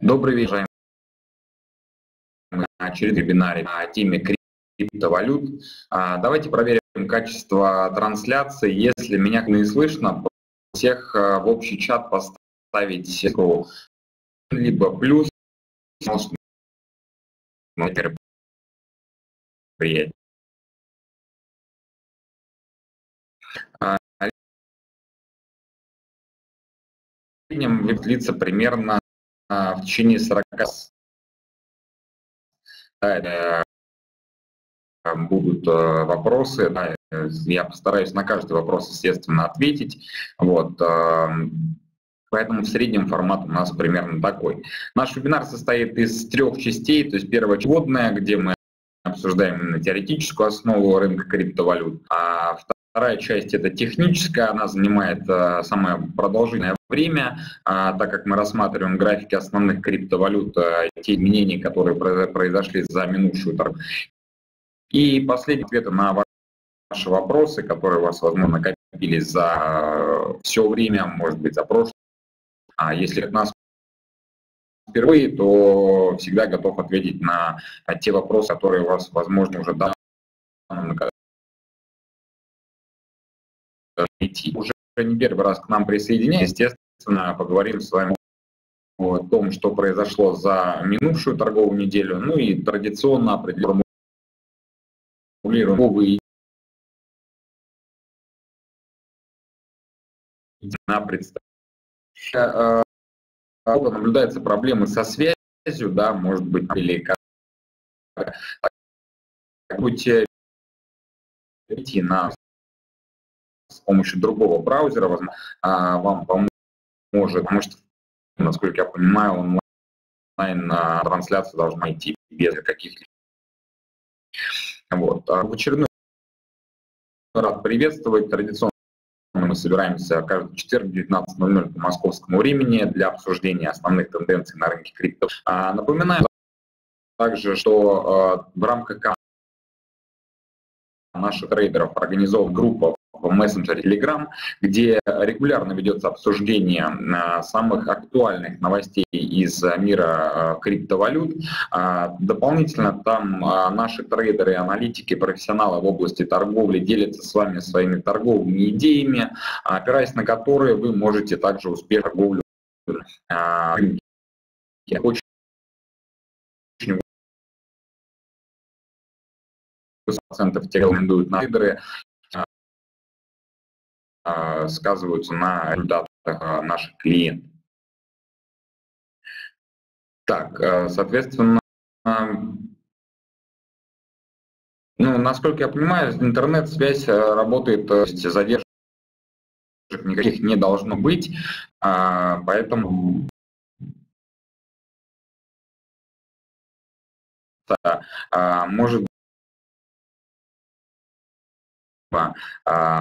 Добрый вечер, очередной вебинаре о теме криптовалют. А, давайте проверим качество трансляции. Если меня не слышно, всех а, в общий чат поставить либо плюс, мероприятие. А, в среднем длится примерно в течение 40 да, будут э, вопросы, да, я постараюсь на каждый вопрос, естественно, ответить. Вот, Поэтому в среднем формат у нас примерно такой. Наш вебинар состоит из трех частей. То есть первая вводная, где мы обсуждаем именно теоретическую основу рынка криптовалют. А вторая часть это техническая, она занимает а, самое продолжительное время, а, так как мы рассматриваем графики основных криптовалют, а, те изменения, которые произошли за минувшую торговлю. И последний ответ на ваши вопросы, которые у вас, возможно, накопились за все время, может быть, за прошлое. А если от нас впервые, то всегда готов ответить на те вопросы, которые у вас, возможно, уже давно уже не первый раз к нам присоединяйтесь. Естественно, поговорим с вами о том, что произошло за минувшую торговую неделю, ну и традиционно определенно новые на представление. Э, наблюдаются проблемы со связью, да, может быть, или как будете перейти на помощью другого браузера, а, вам поможет, что, насколько я понимаю, онлайн трансляция должна идти без каких-либо. Вот. А в очередной рад приветствовать. Традиционно мы собираемся каждый четверг в 19.00 по московскому времени для обсуждения основных тенденций на рынке крипто. А, напоминаю также, что в рамках наших трейдеров организована группа в мессенджере Telegram, где регулярно ведется обсуждение а, самых актуальных новостей из мира а, криптовалют. А, дополнительно там наши трейдеры, аналитики, профессионалы в области торговли делятся с вами своими торговыми идеями, опираясь на которые вы можете также успешно торговлю очень процентов рекомендуют на трейдеры а, сказываются на результатах а, наших клиентов. Так, а, соответственно, ну, насколько я понимаю, интернет-связь работает, задержек никаких не должно быть, поэтому может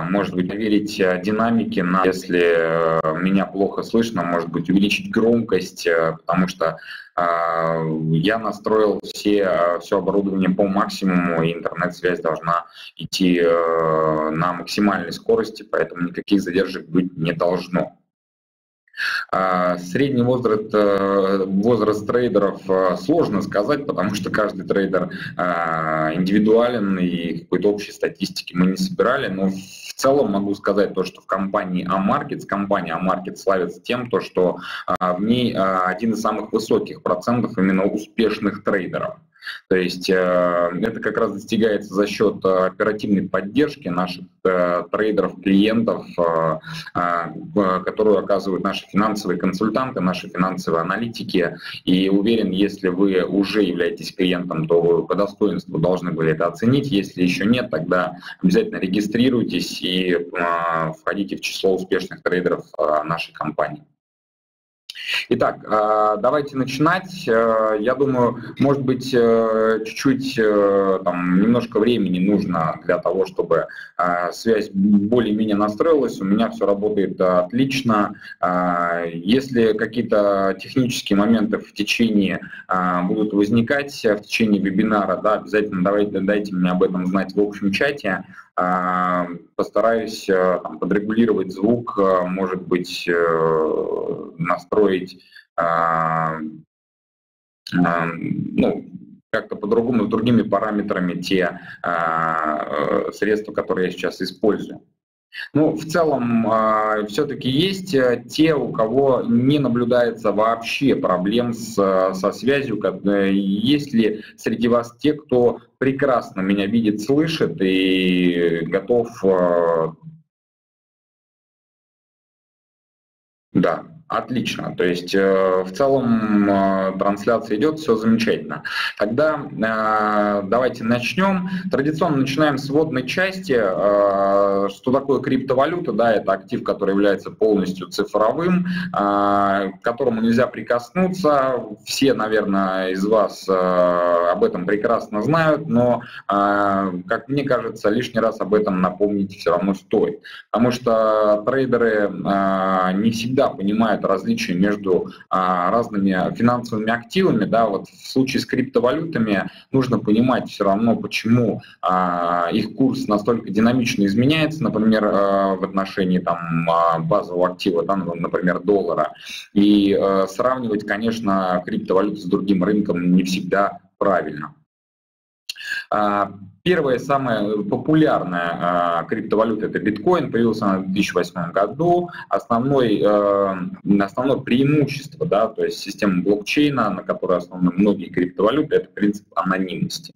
может быть, проверить э, динамики, на, если э, меня плохо слышно, может быть, увеличить громкость, э, потому что а, я настроил все, все оборудование по максимуму, и интернет-связь должна идти на максимальной скорости, поэтому никаких задержек быть не должно. А, средний возраст, э, возраст трейдеров э, сложно сказать, потому что каждый трейдер а, индивидуален и какой-то общей статистики мы не собирали, но в целом могу сказать то, что в компании Amarkets, компания Amarkets славится тем, то, что в ней один из самых высоких процентов именно успешных трейдеров. То есть э, это как раз достигается за счет э, оперативной поддержки наших э, трейдеров, клиентов, которую оказывают наши финансовые консультанты, наши финансовые аналитики. И уверен, если вы уже являетесь клиентом, то вы по достоинству должны были это оценить. Если еще нет, тогда обязательно регистрируйтесь и входите в число успешных трейдеров нашей компании. Итак, а, давайте начинать. Э, я думаю, может быть, э, чуть-чуть э, там, немножко времени нужно для того, чтобы связь более-менее настроилась. У меня все работает отлично. Если какие-то технические моменты в течение будут возникать в течение вебинара, да, обязательно давайте, дайте мне об этом знать в общем чате. А, постараюсь э, там, подрегулировать звук, э, может быть, э, настроить ну, как-то по-другому, другими параметрами те э, средства, которые я сейчас использую. Ну, в целом, э, все-таки есть э, те, у кого не наблюдается вообще проблем с, со связью. Есть ли среди вас те, кто прекрасно меня видит, слышит и готов... Э, да, Отлично. То есть э, в целом э, трансляция идет, все замечательно. Тогда э, давайте начнем. Традиционно начинаем с вводной части. Что такое криптовалюта? Да, это актив, который является полностью цифровым, к которому нельзя прикоснуться. Все, наверное, из вас об этом прекрасно знают, но, как мне кажется, лишний раз об этом напомнить все равно стоит. Потому что трейдеры не всегда понимают, понимают различия между а, разными финансовыми активами. Да, вот в случае с криптовалютами нужно понимать все равно, почему а, их курс настолько динамично изменяется, например, а, в отношении там, а, базового актива, да, например, доллара. И а, сравнивать, конечно, криптовалюту с другим рынком не всегда правильно. А, первая, самая популярная а, криптовалюта – это биткоин. Появился она в 2008 году. Основной, э, основное преимущество, да, то есть система блокчейна, на которой основаны многие криптовалюты, это принцип анонимности.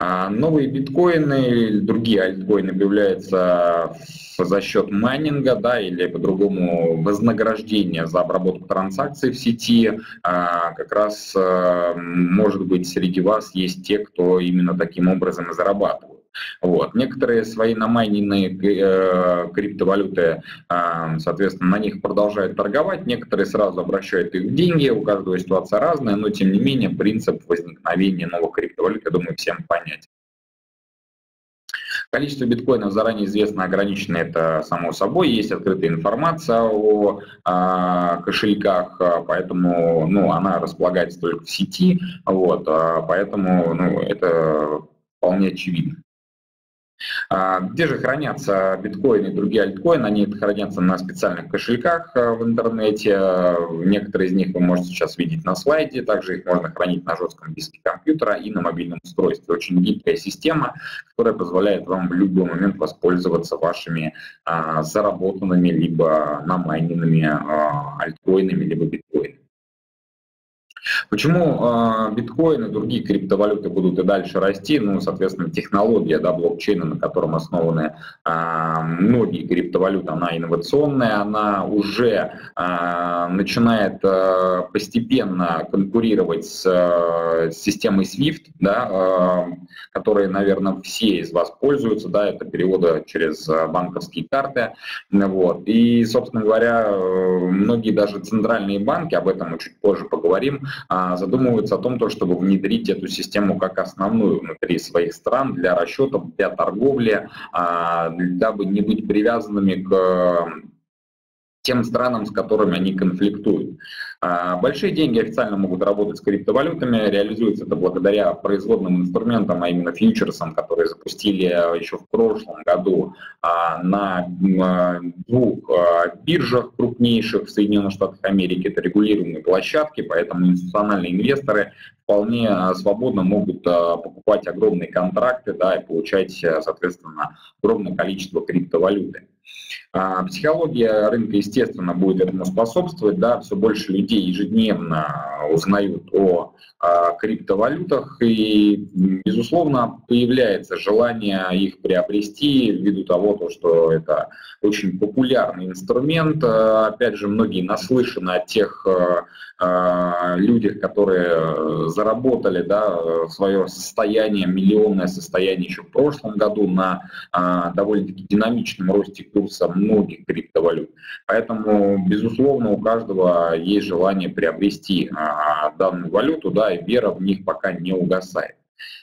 А новые биткоины или другие альткоины появляются за счет майнинга, да, или по-другому вознаграждения за обработку транзакций в сети. А, как раз, а, может быть, среди вас есть те, кто именно таким образом зарабатывает. Вот. Некоторые свои намайненные э, криптовалюты, э, соответственно, на них продолжают торговать, некоторые сразу обращают их в деньги, у каждого ситуация разная, но тем не менее принцип возникновения новых криптовалют, я думаю, всем понятен. Количество биткоинов заранее известно ограничено, это само собой. Есть открытая информация о а, кошельках, поэтому ну, она располагается только в сети, вот, а, поэтому ну, это вполне очевидно. А, где же хранятся биткоины и другие альткоины? Они хранятся на специальных кошельках э, в интернете. Некоторые из них вы можете сейчас видеть на слайде. Также их можно хранить на жестком диске компьютера и на мобильном устройстве. Очень гибкая система, которая позволяет вам в любой момент воспользоваться вашими а, заработанными либо намайненными а, альткоинами либо биткоинами. Почему э, биткоин и другие криптовалюты будут и дальше расти? Ну, соответственно, технология да, блокчейна, на котором основаны э, многие криптовалюты, она инновационная, она уже э, начинает э, постепенно конкурировать с э, системой SWIFT, да, э, которой, наверное, все из вас пользуются, да, это переводы через банковские карты. Вот. И, собственно говоря, многие даже центральные банки, об этом мы чуть позже поговорим, задумываются о том, чтобы внедрить эту систему как основную внутри своих стран для расчетов, для торговли, а, дабы не быть привязанными к тем странам, с которыми они конфликтуют. А, большие деньги официально могут работать с криптовалютами, реализуется это благодаря производным инструментам, а именно фьючерсам, которые запустили еще в прошлом году а, на двух а, биржах крупнейших в Соединенных Штатах Америки. Это регулируемые площадки, поэтому институциональные инвесторы вполне свободно могут покупать огромные контракты да, и получать, соответственно, огромное количество криптовалюты. А, психология рынка, естественно, будет этому способствовать. Да, все больше людей ежедневно узнают о а, криптовалютах, и, безусловно, появляется желание их приобрести ввиду того, то, что это очень популярный инструмент. А, опять же, многие наслышаны о тех людях, которые заработали да, свое состояние, миллионное состояние еще в прошлом году на довольно-таки динамичном росте курса многих криптовалют. Поэтому, безусловно, у каждого есть желание приобрести а, данную валюту, да, и вера в них пока не угасает.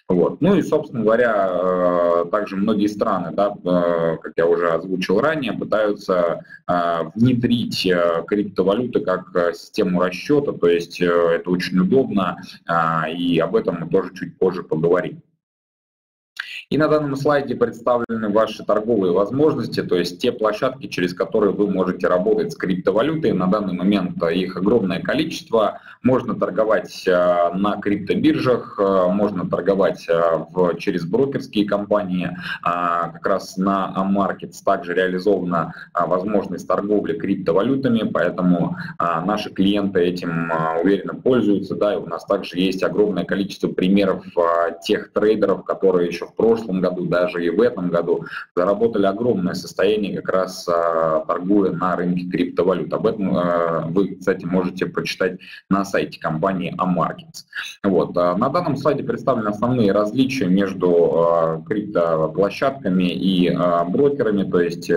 Вот. Ну и, собственно говоря, э, также многие страны, да, э, как я уже озвучил ранее, пытаются э, внедрить криптовалюты как систему расчета, то есть это очень удобно, и об этом мы тоже чуть позже поговорим. И на данном слайде представлены ваши торговые возможности, то есть те площадки, через которые вы можете работать с криптовалютой. На данный момент их огромное количество. Можно торговать э, на криптобиржах, э, можно торговать в, через брокерские компании, как раз на Markets также реализована возможность торговли криптовалютами, поэтому наши клиенты этим уверенно пользуются. Да, и у нас также есть огромное количество примеров тех трейдеров, которые еще в прошлом году, даже и в этом году заработали огромное состояние как раз торгуя на рынке криптовалют. Об этом вы, кстати, можете прочитать на сайте компании Amarkets. Вот. А на данном слайде представлены основные различия между а, криптоплощадками и а, брокерами, то есть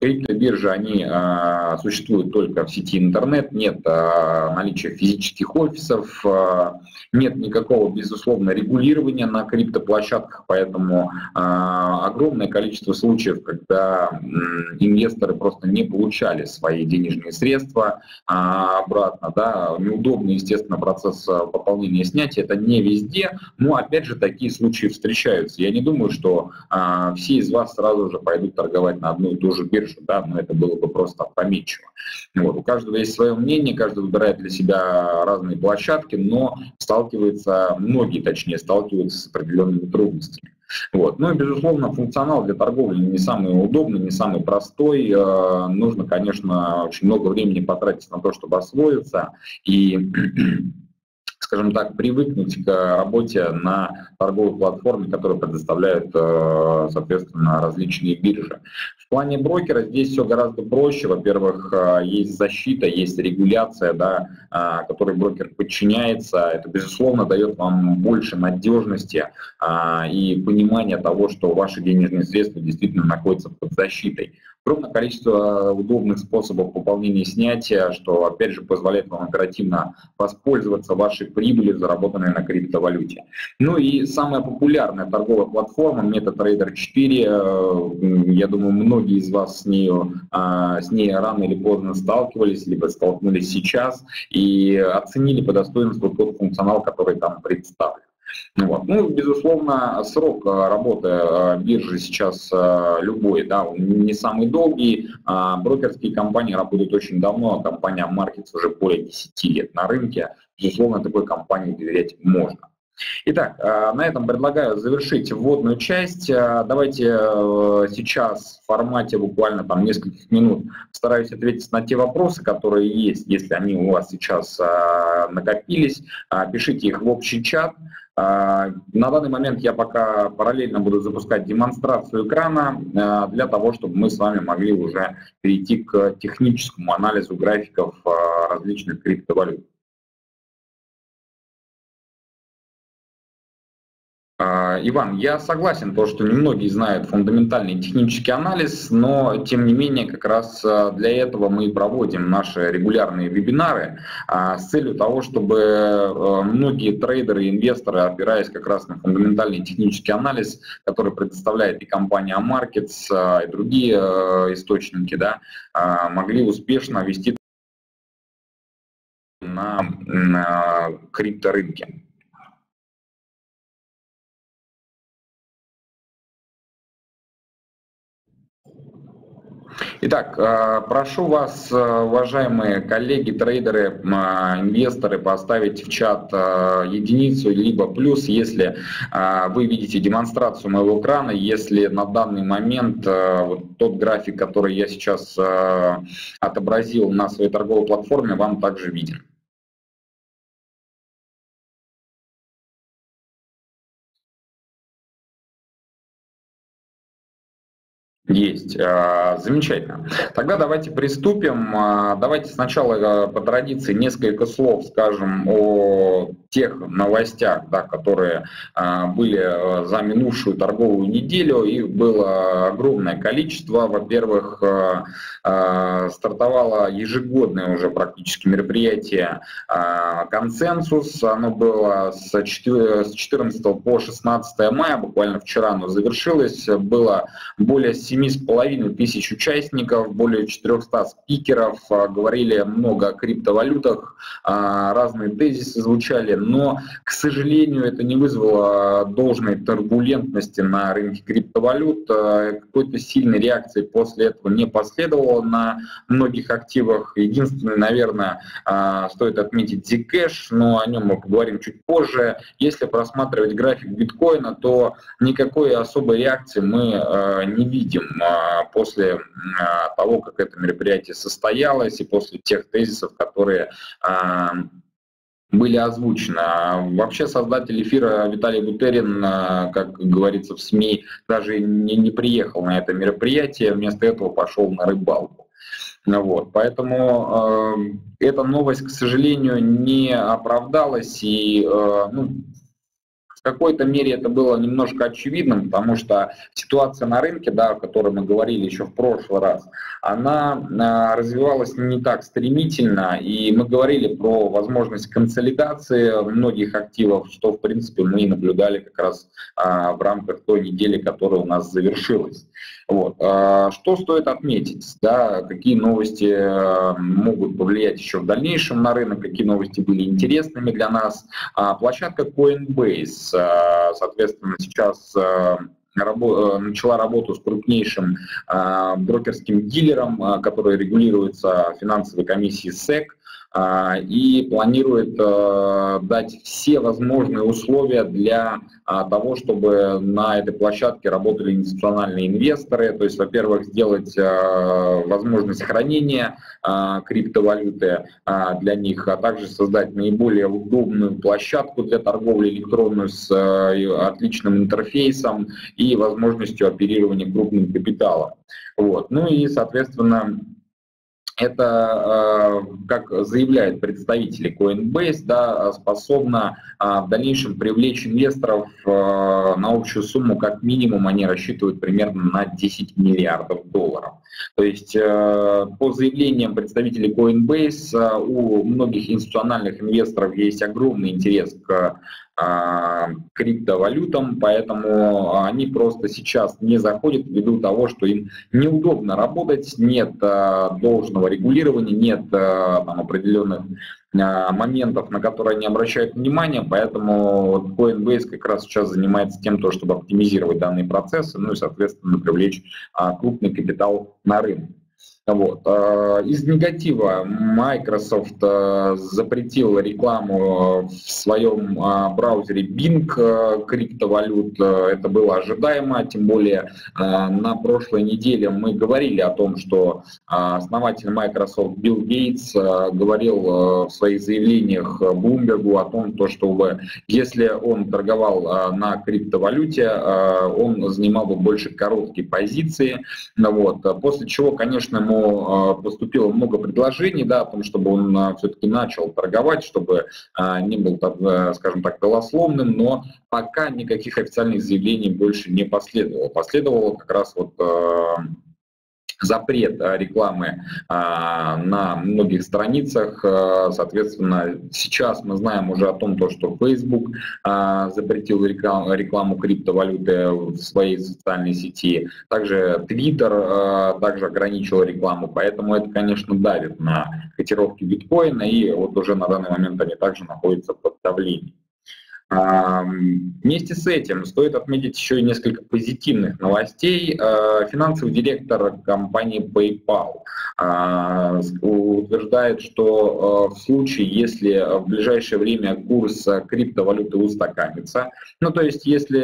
Криптобиржи, они а, существуют только в сети интернет, нет а, наличия физических офисов, а, нет никакого, безусловно, регулирования на криптоплощадках, поэтому а, огромное количество случаев, когда м, инвесторы просто не получали свои денежные средства а, обратно, да, неудобный, естественно, процесс а, пополнения и снятия, это не везде, но, опять же, такие случаи встречаются. Я не думаю, что а, все из вас сразу же пойдут торговать на одну и ту же биржу, биржу, да, но это было бы просто опрометчиво. Вот. У каждого есть свое мнение, каждый выбирает для себя разные площадки, но сталкивается, многие точнее, сталкиваются с определенными трудностями. Вот. Ну и, безусловно, функционал для торговли не самый удобный, не самый простой. Э, нужно, конечно, очень много времени потратить на то, чтобы освоиться. И скажем так, привыкнуть к работе на торговой платформе, которую предоставляют, э, соответственно, различные биржи. В плане брокера здесь все гораздо проще. Во-первых, э, есть защита, есть регуляция, да, э, которой брокер подчиняется. Это, безусловно, дает вам больше надежности и понимания того, что ваши денежные средства действительно находятся под защитой огромное количество удобных способов пополнения и снятия, что, опять же, позволяет вам оперативно воспользоваться вашей прибылью, заработанной на криптовалюте. Ну и самая популярная торговая платформа MetaTrader 4, э, я думаю, многие из вас с, нею, а, с ней рано или поздно сталкивались, либо столкнулись сейчас и оценили по достоинству тот функционал, который там представлен. Вот. Ну, безусловно, срок э, работы э, биржи сейчас любой, да, он не самый долгий. А брокерские компании работают очень давно, а компания Markets уже более 10 лет на рынке. Безусловно, такой компании доверять можно. Итак, на этом предлагаю завершить вводную часть. Давайте сейчас в формате буквально там нескольких минут стараюсь ответить на те вопросы, которые есть, если они у вас сейчас накопились. Пишите их в общий чат. На данный момент я пока параллельно буду запускать демонстрацию экрана для того, чтобы мы с вами могли уже перейти к техническому анализу графиков различных криптовалют. Иван, я согласен, то, что немногие знают фундаментальный технический анализ, но тем не менее как раз а, для этого мы проводим наши регулярные вебинары а, с целью того, чтобы многие трейдеры и инвесторы, опираясь как раз на фундаментальный технический анализ, который предоставляет и компания Markets, и другие источники, да, могли успешно вести на, на крипторынке. Итак, э, прошу вас, э, уважаемые коллеги, трейдеры, инвесторы, поставить в чат э, единицу либо плюс, если вы видите демонстрацию моего экрана, если на данный момент вот тот график, который я сейчас отобразил на своей торговой платформе, вам также виден. Есть. А, замечательно. Тогда давайте приступим. А, давайте сначала по традиции несколько слов скажем о тех новостях, да, которые а, были за минувшую торговую неделю. Их было огромное количество. Во-первых, стартовало ежегодное уже практически мероприятие «Консенсус». Оно было с 14 по 16 мая, буквально вчера оно завершилось. Было более 7 7,5 тысяч участников, более 400 спикеров, говорили много о криптовалютах, разные тезисы звучали, но, к сожалению, это не вызвало должной турбулентности на рынке криптовалют. Какой-то сильной реакции после этого не последовало на многих активах. Единственное, наверное, стоит отметить Zcash, но о нем мы поговорим чуть позже. Если просматривать график биткоина, то никакой особой реакции мы не видим после э, того, как это мероприятие состоялось и после тех тезисов, которые были озвучены. Вообще создатель эфира Виталий Бутерин, как говорится в СМИ, даже не, не приехал на это мероприятие, вместо этого пошел на рыбалку. Вот, поэтому э, эта новость, к сожалению, не оправдалась, и э, ну, в какой-то мере это было немножко очевидным, потому что ситуация на рынке, да, о которой мы говорили еще в прошлый раз, она а, развивалась не так стремительно, и мы говорили про возможность консолидации многих активов, что, в принципе, мы и наблюдали как раз а, в рамках той недели, которая у нас завершилась. Вот. А, что стоит отметить? Да, какие новости могут повлиять еще в дальнейшем на рынок, какие новости были интересными для нас? Площадка Coinbase Э, соответственно, сейчас э, э, начала работу с крупнейшим брокерским дилером, который регулируется финансовой комиссией SEC. А, и планирует э, дать все возможные условия для а, того, чтобы на этой площадке работали институциональные инвесторы. То есть, во-первых, сделать э, возможность хранения а, криптовалюты для них, а также создать наиболее удобную площадку для торговли электронную с э, отличным интерфейсом и возможностью оперирования крупным капиталом. Вот. Ну и, соответственно, это, э, как заявляют представители Coinbase, да, способно э, в дальнейшем привлечь инвесторов э, на общую сумму, как минимум они рассчитывают примерно на 10 миллиардов долларов. То есть по заявлениям представителей Coinbase у многих институциональных инвесторов есть огромный интерес к криптовалютам, поэтому они просто сейчас не заходят ввиду того, что им неудобно работать, нет а, должного регулирования, нет а, там, определенных моментов, на которые они обращают внимание, поэтому Coinbase как раз сейчас занимается тем, чтобы оптимизировать данные процессы, ну и, соответственно, привлечь крупный капитал на рынок. Вот. А, из негатива Microsoft а, запретил рекламу в своем а, браузере Bing криптовалют. Это было ожидаемо, тем более на прошлой неделе мы говорили о том, что основатель Microsoft Билл Гейтс говорил в своих заявлениях Bloomberg о том, то, что если он торговал на криптовалюте, он занимал бы больше короткие позиции. Вот. После чего, конечно, ему а, поступило много предложений, да, о том, чтобы он а, все-таки начал торговать, чтобы а, не был, э, скажем так, голословным, но пока никаких официальных заявлений больше не последовало. Последовало как раз вот запрет рекламы а, на многих страницах. Э, соответственно, сейчас мы знаем уже о том, то, что Facebook а, запретил рекламу, криптовалюты в своей социальной сети. Также Twitter а, также ограничил рекламу, поэтому это, конечно, давит на котировки биткоина, и вот уже на данный момент они также находятся под давлением. Вместе с этим стоит отметить еще и несколько позитивных новостей. А, финансовый директор компании PayPal а, утверждает, что а, в случае, если в ближайшее время курс криптовалюты устаканится, ну то есть если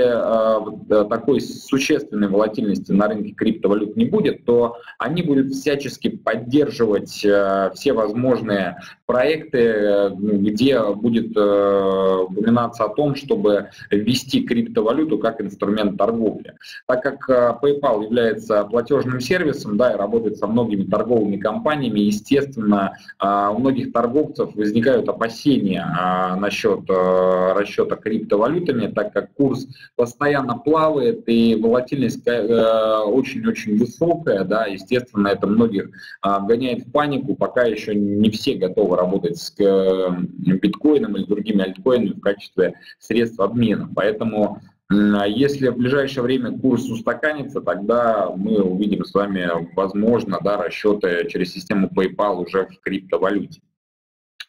такой существенной волатильности на рынке криптовалют не будет, то они будут всячески поддерживать все возможные проекты, где будет упоминаться о том, чтобы ввести криптовалюту как инструмент торговли. Так как э, PayPal является платежным сервисом, да, и работает со многими торговыми компаниями, естественно, э, у многих торговцев возникают опасения э, насчет расчета криптовалютами, так как курс постоянно плавает и волатильность очень-очень высокая, да, естественно, это многих гоняет в панику, пока еще не все готовы работать с биткоином или другими альткоинами в качестве средств обмена. Поэтому А если в ближайшее время курс устаканится, тогда мы увидим с вами, возможно, да, расчеты через систему PayPal уже в криптовалюте.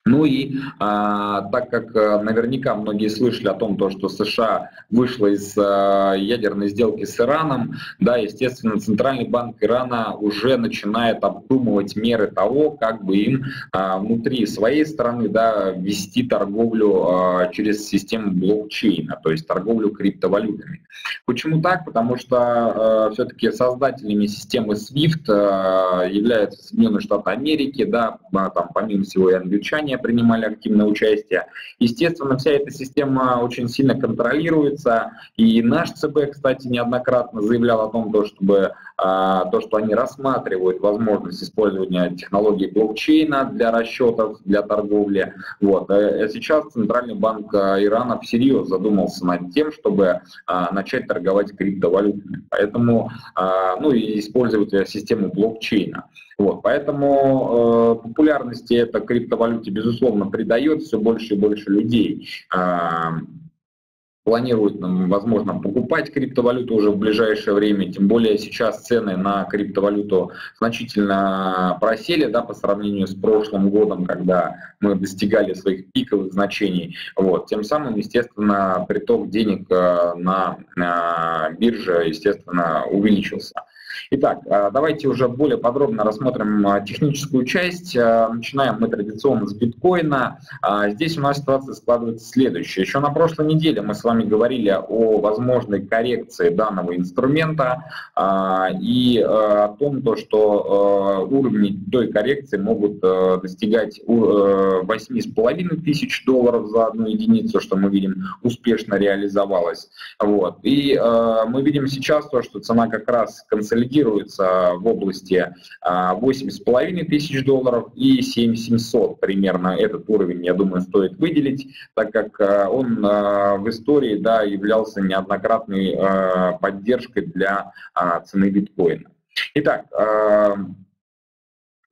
Ну и а, так как а, наверняка многие слышали о том, то, что США вышла из а, ядерной сделки с Ираном, да, естественно, Центральный банк Ирана уже начинает обдумывать меры того, как бы им а, внутри своей страны да, вести торговлю а, через систему блокчейна, то есть торговлю криптовалютами. Почему так? Потому что а, все-таки создателями системы SWIFT а, являются Соединенные Штаты Америки, да, там помимо всего и англичане, компания принимали активное участие. Естественно, вся эта система очень сильно контролируется, и наш ЦБ, кстати, неоднократно заявлял о том, чтобы а, то, что они рассматривают возможность использования технологии блокчейна для расчетов, для торговли. Вот. А сейчас Центральный банк а, Ирана всерьез задумался над тем, чтобы начать торговать криптовалютами. Поэтому, ну и использовать систему блокчейна. Вот, поэтому э, популярности эта криптовалюте, безусловно, придает все больше и больше людей. Э, планируют, возможно, покупать криптовалюту уже в ближайшее время, тем более сейчас цены на криптовалюту значительно просели да, по сравнению с прошлым годом, когда мы достигали своих пиковых значений. Вот. Тем самым, естественно, приток денег э, на, на бирже, естественно, увеличился. Итак, а, давайте уже более подробно рассмотрим а, техническую часть. А, начинаем мы традиционно с биткоина. Здесь у нас ситуация складывается следующая. Еще на прошлой неделе мы с вами говорили о возможной коррекции данного инструмента и о том, что уровни той коррекции могут достигать 8,5 тысяч долларов за одну единицу, что мы видим успешно реализовалось. Вот. И мы видим сейчас то, что цена как раз консолидируется консолидируется в области 8,5 а, тысяч долларов и 7700 примерно. Этот уровень, я думаю, стоит выделить, так как а, он а, в истории да, являлся неоднократной поддержкой для цены биткоина. Итак,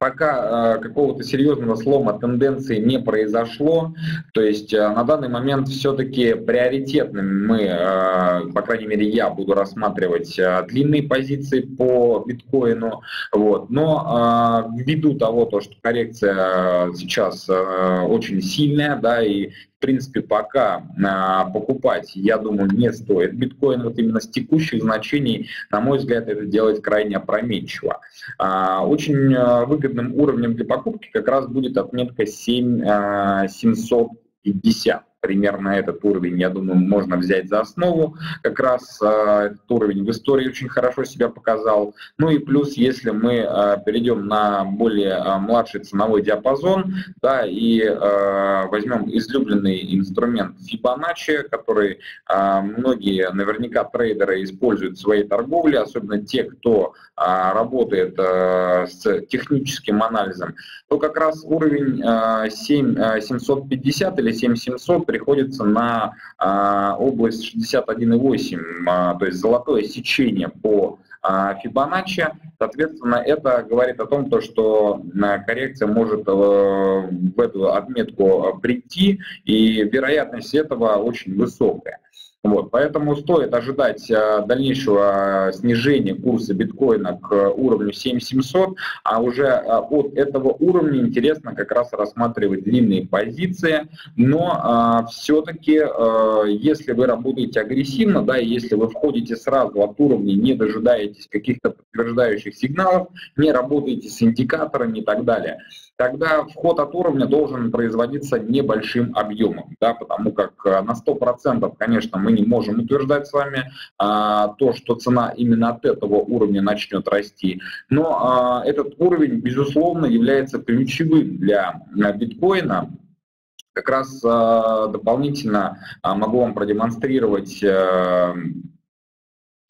пока э, какого-то серьезного слома тенденции не произошло, то есть э, на данный момент все-таки приоритетным мы, э, по крайней мере я буду рассматривать длинные позиции по биткоину, вот. но ввиду того, то, что коррекция сейчас очень сильная, да, и принципе, пока а, покупать, я думаю, не стоит. Биткоин вот именно с текущих значений, на мой взгляд, это делать крайне опрометчиво. А, очень а, выгодным уровнем для покупки как раз будет отметка 7750 примерно этот уровень, я думаю, можно взять за основу. Как раз э, этот уровень в истории очень хорошо себя показал. Ну и плюс, если мы э, перейдем на более э, младший ценовой диапазон, да, и возьмем излюбленный инструмент Fibonacci, который многие наверняка трейдеры используют в своей торговле, особенно те, кто работает с техническим анализом, то как раз уровень э, 7, 750 или 7700 приходится на а, область 61,8, а, то есть золотое сечение по а, Фибоначчи. Соответственно, это говорит о том, то, что коррекция может э, в эту отметку прийти, и вероятность этого очень высокая. Вот, поэтому стоит ожидать а, дальнейшего снижения курса биткоина к уровню 7700, а уже от этого уровня интересно как раз рассматривать длинные позиции, но а, все-таки, а, если вы работаете агрессивно, да, и если вы входите сразу от уровня, не дожидаетесь каких-то подтверждающих сигналов, не работаете с индикаторами и так далее, тогда вход от уровня должен производиться небольшим объемом, да, потому как э, на 100%, конечно, мы не можем утверждать с вами а, то, что цена именно от этого уровня начнет расти, но а, этот уровень, безусловно, является ключевым для биткоина, как раз а, дополнительно а, могу вам продемонстрировать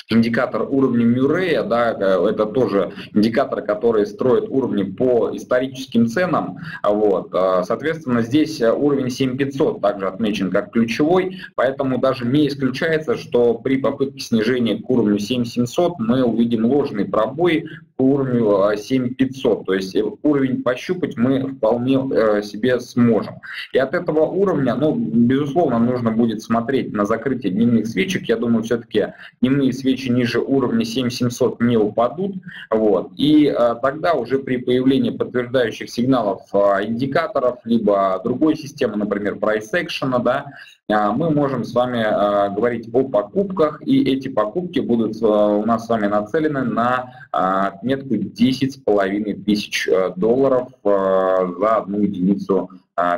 индикатор уровня Мюррея, да, это тоже индикатор, который строит уровни по историческим ценам. Вот. А, соответственно, здесь уровень 7500 также отмечен как ключевой, поэтому даже не исключается, что при попытке снижения к уровню 7700 мы увидим ложный пробой уровню 7500. То есть уровень пощупать мы вполне себе сможем. И от этого уровня, ну, безусловно, нужно будет смотреть на закрытие дневных свечек. Я думаю, все-таки дневные свечи ниже уровня 7700 не упадут. Вот. И тогда уже при появлении подтверждающих сигналов индикаторов, либо другой системы, например, price action, да, мы можем с вами а, говорить о покупках, и эти покупки будут а, у нас с вами нацелены на отметку 10,5 тысяч долларов за одну единицу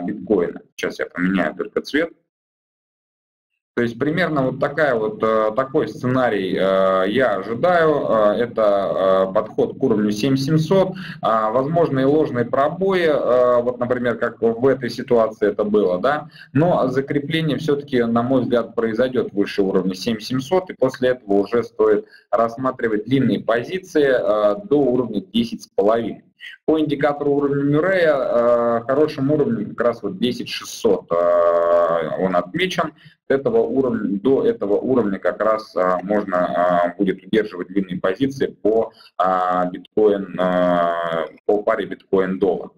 биткоина. Сейчас я поменяю только цвет. То есть примерно вот такая вот, э, такой сценарий э, я ожидаю. Э, это подход к уровню 7700. Возможные ложные пробои, вот, например, как в этой ситуации это было, да, но закрепление все-таки, на мой взгляд, произойдет выше уровня 7700, и после этого уже стоит рассматривать длинные позиции до уровня 10,5. По индикатору уровня Мюррея хорошим уровнем как раз вот 10600 он отмечен этого уровня, до этого уровня как раз а, можно будет удерживать длинные позиции по биткоин, по паре биткоин-доллар.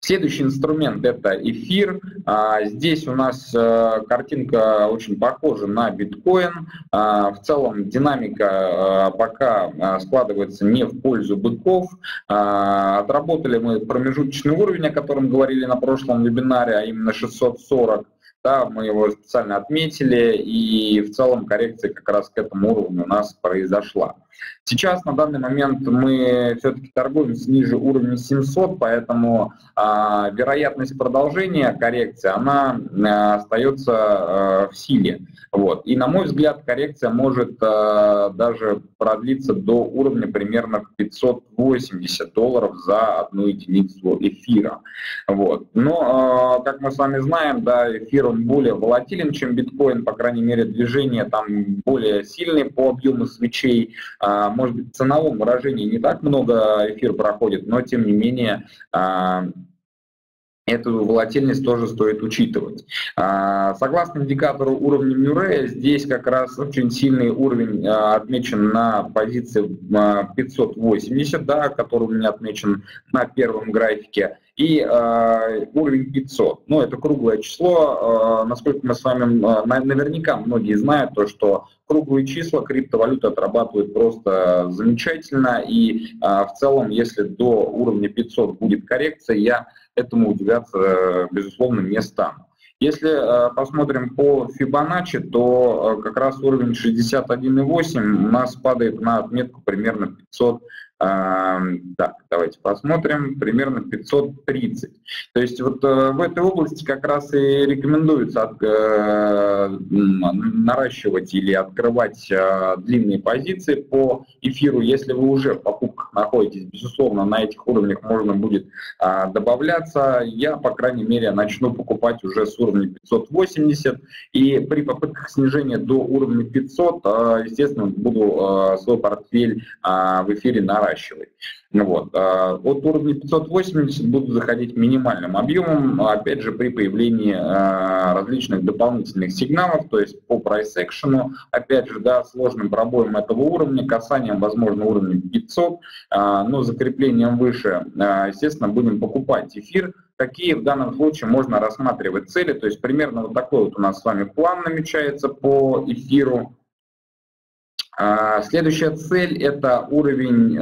Следующий инструмент это эфир. А, здесь у нас а, картинка очень похожа на биткоин. А, в целом динамика пока складывается не в пользу быков. Отработали мы промежуточный уровень, о котором говорили на прошлом вебинаре, а именно 640 да, мы его специально отметили, и в целом коррекция как раз к этому уровню у нас произошла. Сейчас на данный момент мы все-таки торгуемся ниже уровня 700, поэтому а, вероятность продолжения коррекции, она а, остается а, в силе. Вот. И на мой взгляд, коррекция может а, даже продлиться до уровня примерно 580 долларов за одну единицу эфира. Вот. Но, а, как мы с вами знаем, да, эфир он более волатилен, чем биткоин, по крайней мере, движение там более сильное по объему свечей, а, может быть, в ценовом выражении не так много эфир проходит, но тем не менее а, эту волатильность тоже стоит учитывать. А, согласно индикатору уровня Мюррея, здесь как раз очень сильный уровень отмечен на позиции 580, да, который у меня отмечен на первом графике и э, уровень 500. Ну, это круглое число. Э, насколько мы с вами э, наверняка многие знают, то, что круглые числа криптовалюты отрабатывают просто замечательно. И э, в целом, если до уровня 500 будет коррекция, я этому удивляться, э, безусловно, не стану. Если э, посмотрим по Fibonacci, то э, как раз уровень 61,8 у нас падает на отметку примерно 500 так, давайте посмотрим, примерно 530. То есть вот э, в этой области как раз и рекомендуется от, э, наращивать или открывать э, длинные позиции по эфиру. Если вы уже в покупках находитесь, безусловно, на этих уровнях можно будет э, добавляться. Я, по крайней мере, начну покупать уже с уровня 580. И при попытках снижения до уровня 500, э, естественно, буду свой портфель э, в эфире наращивать наращивать. Ну вот. А от уровня 580 будут заходить минимальным объемом, опять же, при появлении а, различных дополнительных сигналов, то есть по action, опять же, да, сложным пробоем этого уровня, касанием, возможно, уровня 500, а, но закреплением выше, естественно, будем покупать эфир, Какие в данном случае можно рассматривать цели, то есть примерно вот такой вот у нас с вами план намечается по эфиру. А, следующая цель – это уровень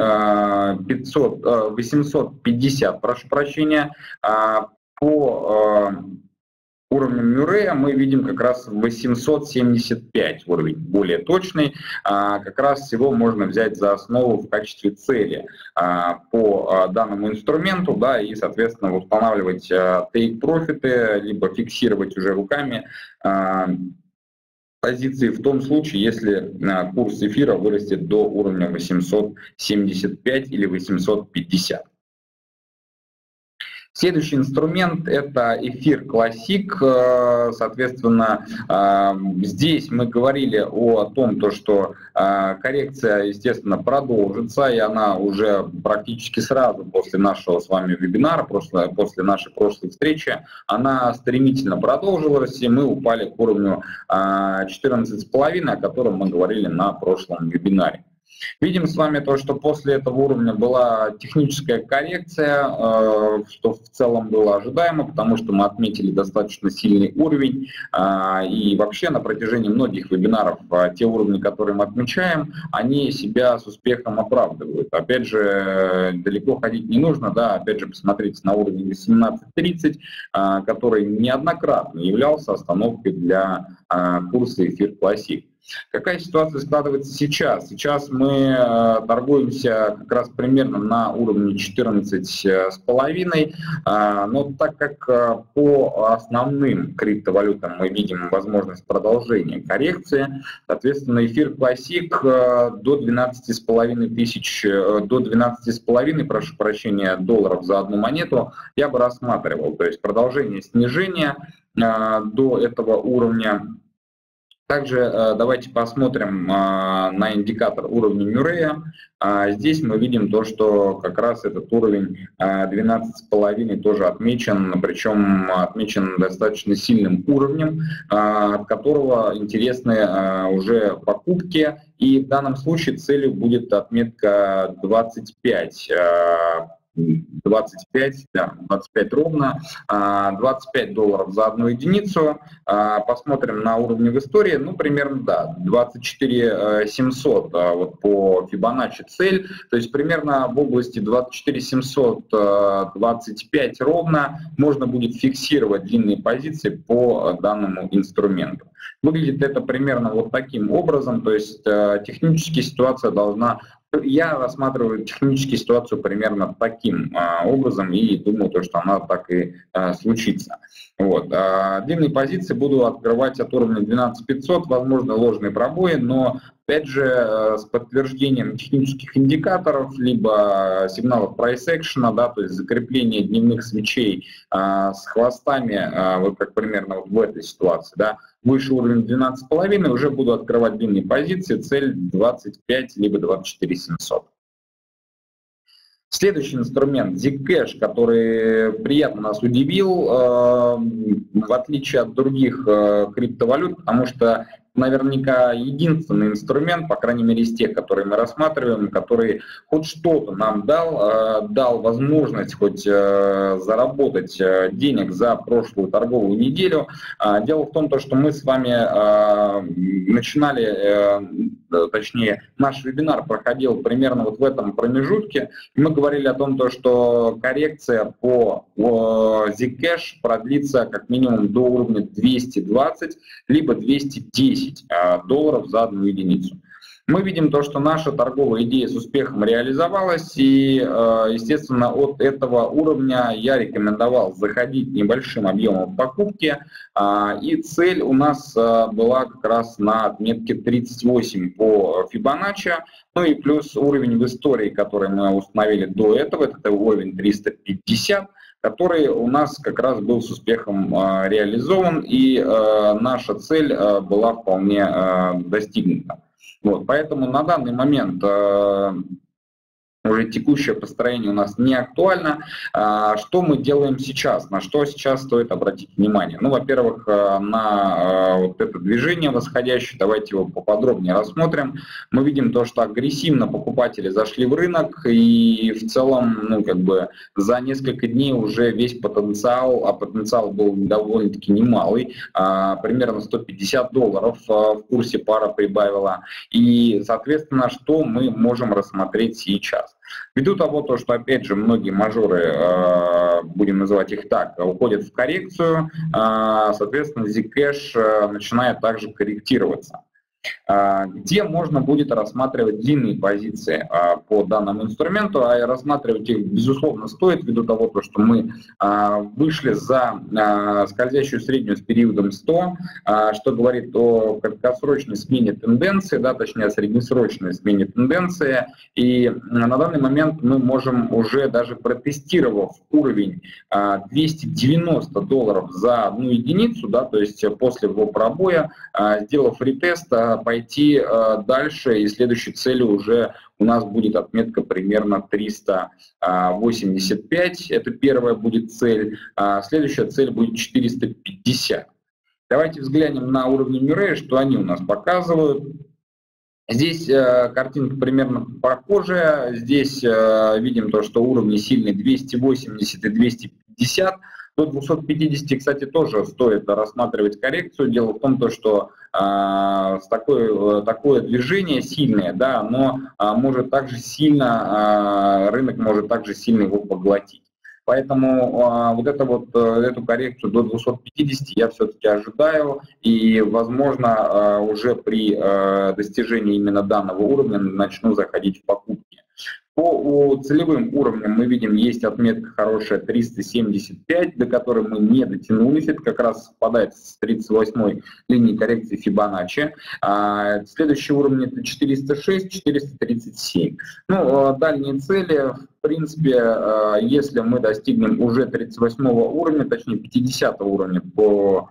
500, а, 850, а, прошу прощения. По уровню Мюррея мы видим как раз 875 уровень, более точный. Как раз всего можно взять за основу в качестве цели по данному инструменту, да, и, соответственно, устанавливать тейк-профиты, либо фиксировать уже руками позиции в том случае, если а, курс эфира вырастет до уровня 875 или 850. Следующий инструмент – это эфир классик. Э, соответственно, э, здесь мы говорили о том, то, что э, коррекция, естественно, продолжится, и она уже практически сразу после нашего с вами вебинара, после нашей прошлой встречи, она стремительно продолжилась, и мы упали к уровню 14,5, о котором мы говорили на прошлом вебинаре. Видим с вами то, что после этого уровня была техническая коррекция, э, что в целом было ожидаемо, потому что мы отметили достаточно сильный уровень. Э, и вообще на протяжении многих вебинаров э, те уровни, которые мы отмечаем, они себя с успехом оправдывают. Опять же, далеко ходить не нужно, да, опять же, посмотрите на уровень 18.30, который неоднократно являлся остановкой для курса эфир классик. Какая ситуация складывается сейчас? Сейчас мы э, торгуемся как раз примерно на уровне 14,5, э, но так как э, по основным криптовалютам мы видим возможность продолжения коррекции, соответственно, эфир Classic до 12,5 тысяч, до 12,5, прошу прощения, долларов за одну монету я бы рассматривал. То есть продолжение снижения до этого уровня также э, давайте посмотрим э, на индикатор уровня Мюррея. А, здесь мы видим то, что как раз этот уровень 12,5 э, тоже отмечен, причем отмечен достаточно сильным уровнем, от которого интересны уже покупки. И в данном случае целью будет отметка 25 25, да, 25 ровно, 25 а, долларов за одну единицу. А, посмотрим на уровне в истории, ну, примерно, да, 24 700 а, вот по Fibonacci цель, то есть примерно в области 24 700, 25 ровно можно будет фиксировать длинные позиции по данному инструменту. Выглядит это примерно вот таким образом, то есть технически ситуация должна я рассматриваю технически ситуацию примерно таким а, образом и думаю, то, что она так и а, случится. Вот. А, длинные позиции буду открывать от уровня 12500, возможно, ложные пробои, но опять же э, с подтверждением технических индикаторов, либо сигналов price action, да, то есть закрепление дневных свечей с хвостами, вот как примерно вот в этой ситуации, да, выше уровня 12,5, уже буду открывать длинные позиции, цель 25 либо 24 700. Следующий инструмент Zcash, который приятно нас удивил, э, в отличие от других э, криптовалют, потому что наверняка единственный инструмент, по крайней мере из тех, которые мы рассматриваем, который хоть что-то нам дал, э, дал возможность хоть э, заработать э, денег за прошлую торговую неделю. А, дело в том, что мы с вами начинали, точнее, наш вебинар проходил примерно вот в этом промежутке, мы говорили о том, что коррекция по Zcash продлится как минимум до уровня 220, либо 210. 10 а, долларов за одну единицу. Мы видим то, что наша торговая идея с успехом реализовалась, и, а, естественно, от этого уровня я рекомендовал заходить небольшим объемом покупки, а, и цель у нас была как раз на отметке 38 по Fibonacci, ну и плюс уровень в истории, который мы установили до этого, это уровень 350, который у нас как раз был с успехом а, реализован, и а, наша цель а, была вполне достигнута. Вот, поэтому на данный момент уже текущее построение у нас не актуально. А, что мы делаем сейчас? На что сейчас стоит обратить внимание? Ну, во-первых, а, на а, вот это движение восходящее, давайте его поподробнее рассмотрим. Мы видим то, что агрессивно покупатели зашли в рынок, и в целом, ну, как бы за несколько дней уже весь потенциал, а потенциал был довольно-таки немалый, примерно 150 долларов в курсе пара прибавила. И, соответственно, что мы можем рассмотреть сейчас? Ввиду того, то, что, опять же, многие мажоры, э, будем называть их так, уходят в коррекцию, э, соответственно, Zcash э, начинает также корректироваться. А, где можно будет рассматривать длинные позиции а, по данному инструменту, а рассматривать их, безусловно, стоит, ввиду того, что мы а, вышли за скользящую среднюю с периодом 100, что говорит о краткосрочной смене тенденции, да, точнее, среднесрочной смене тенденции, и на данный момент мы можем уже даже протестировав уровень 290 долларов за одну единицу, да, то есть после его пробоя, сделав ретест, пойти э, дальше, и следующей целью уже у нас будет отметка примерно 385, это первая будет цель, а следующая цель будет 450. Давайте взглянем на уровни Мюррея, что они у нас показывают. Здесь э, картинка примерно похожая. Здесь э, видим то, что уровни сильные 280 и 250. До 250, кстати, тоже стоит рассматривать коррекцию. Дело в том, то, что э, с такое, такое движение сильное, да, но э, может также сильно, э, рынок может также сильно его поглотить. Поэтому а, вот, это вот э, эту коррекцию до 250 я все-таки ожидаю, и, возможно, а, уже при а, достижении именно данного уровня начну заходить в покупки. По целевым уровням мы видим, есть отметка хорошая 375, до которой мы не дотянулись. Это как раз совпадает с 38 линией коррекции Фибоначчи. А, следующий уровень это 406, 437. Ну, а, дальние цели, в принципе, а, если мы достигнем уже 38 уровня, точнее 50 уровня по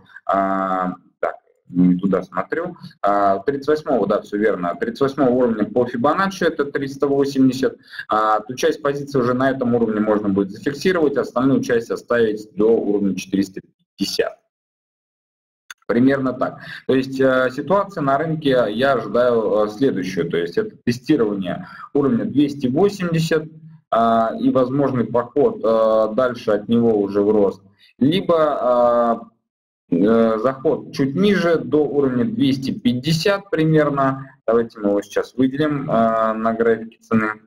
не туда смотрю. 38-го, а, да, все верно. 38 уровня по Fibonacci это 380. А ту часть позиции уже на этом уровне можно будет зафиксировать, остальную часть оставить до уровня 450. Примерно так. То есть э, ситуация на рынке я ожидаю э, следующую. То есть это тестирование уровня 280 э, и возможный поход э, дальше от него уже в рост. Либо заход чуть ниже, до уровня 250 примерно. Давайте мы его сейчас выделим э, на графике цены,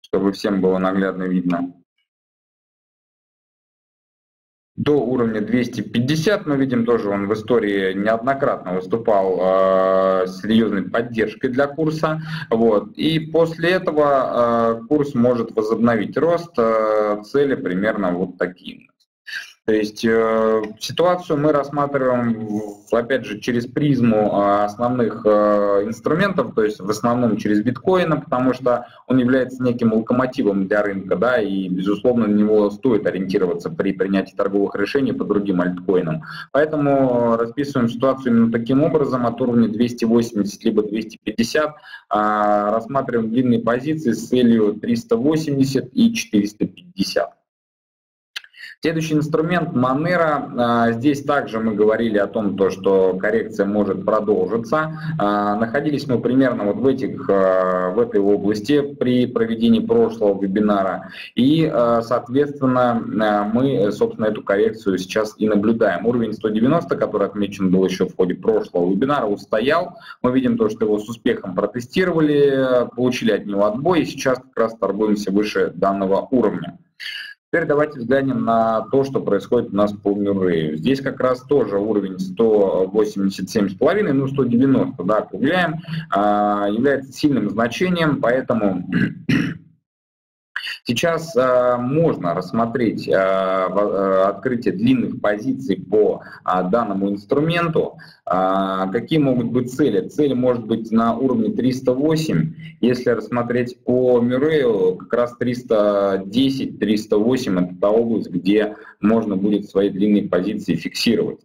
чтобы всем было наглядно видно. До уровня 250 мы видим тоже, он в истории неоднократно выступал э, серьезной поддержкой для курса. Вот. И после этого э, курс может возобновить рост. Э, цели примерно вот такие. То есть э, ситуацию мы рассматриваем, опять же, через призму э, основных э, инструментов, то есть в основном через биткоина, потому что он является неким локомотивом для рынка, да, и, безусловно, на него стоит ориентироваться при принятии торговых решений по другим альткоинам. Поэтому расписываем ситуацию именно таким образом, от уровня 280 либо 250, э, рассматриваем длинные позиции с целью 380 и 450. Следующий инструмент Monero. А, здесь также мы говорили о том, то, что коррекция может продолжиться. А, находились мы примерно вот в, этих, а, в этой области при проведении прошлого вебинара. И, соответственно, мы, собственно, эту коррекцию сейчас и наблюдаем. Уровень 190, который отмечен был еще в ходе прошлого вебинара, устоял. Мы видим то, что его с успехом протестировали, получили от него отбой, и сейчас как раз торгуемся выше данного уровня. Теперь давайте взглянем на то, что происходит у нас по Мюррею. Здесь как раз тоже уровень 187,5, ну 190, да, округляем, а, является сильным значением, поэтому Сейчас э, можно рассмотреть э, открытие длинных позиций по э, данному инструменту. Э, какие могут быть цели? Цели может быть на уровне 308. Если рассмотреть по Мюррею, как раз 310-308 это та область, где можно будет свои длинные позиции фиксировать.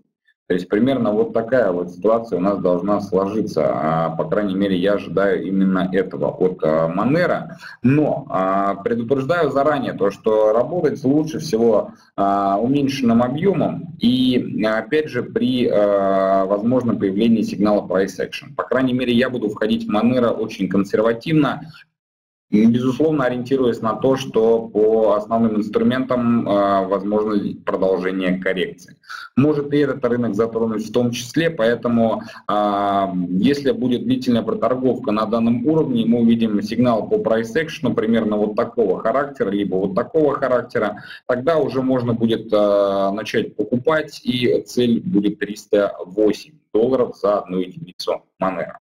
То есть примерно вот такая вот ситуация у нас должна сложиться. А, по крайней мере, я ожидаю именно этого от а, Манера. Но а, предупреждаю заранее то, что работать лучше всего уменьшенным объемом и, опять же, при возможном появлении сигнала price action. По крайней мере, я буду входить в Манера очень консервативно, Безусловно, ориентируясь на то, что по основным инструментам э, возможно продолжение коррекции. Может и этот рынок затронуть в том числе, поэтому э, если будет длительная проторговка на данном уровне, мы увидим сигнал по price action примерно вот такого характера, либо вот такого характера, тогда уже можно будет э, начать покупать, и цель будет 308 долларов за одну единицу Monero.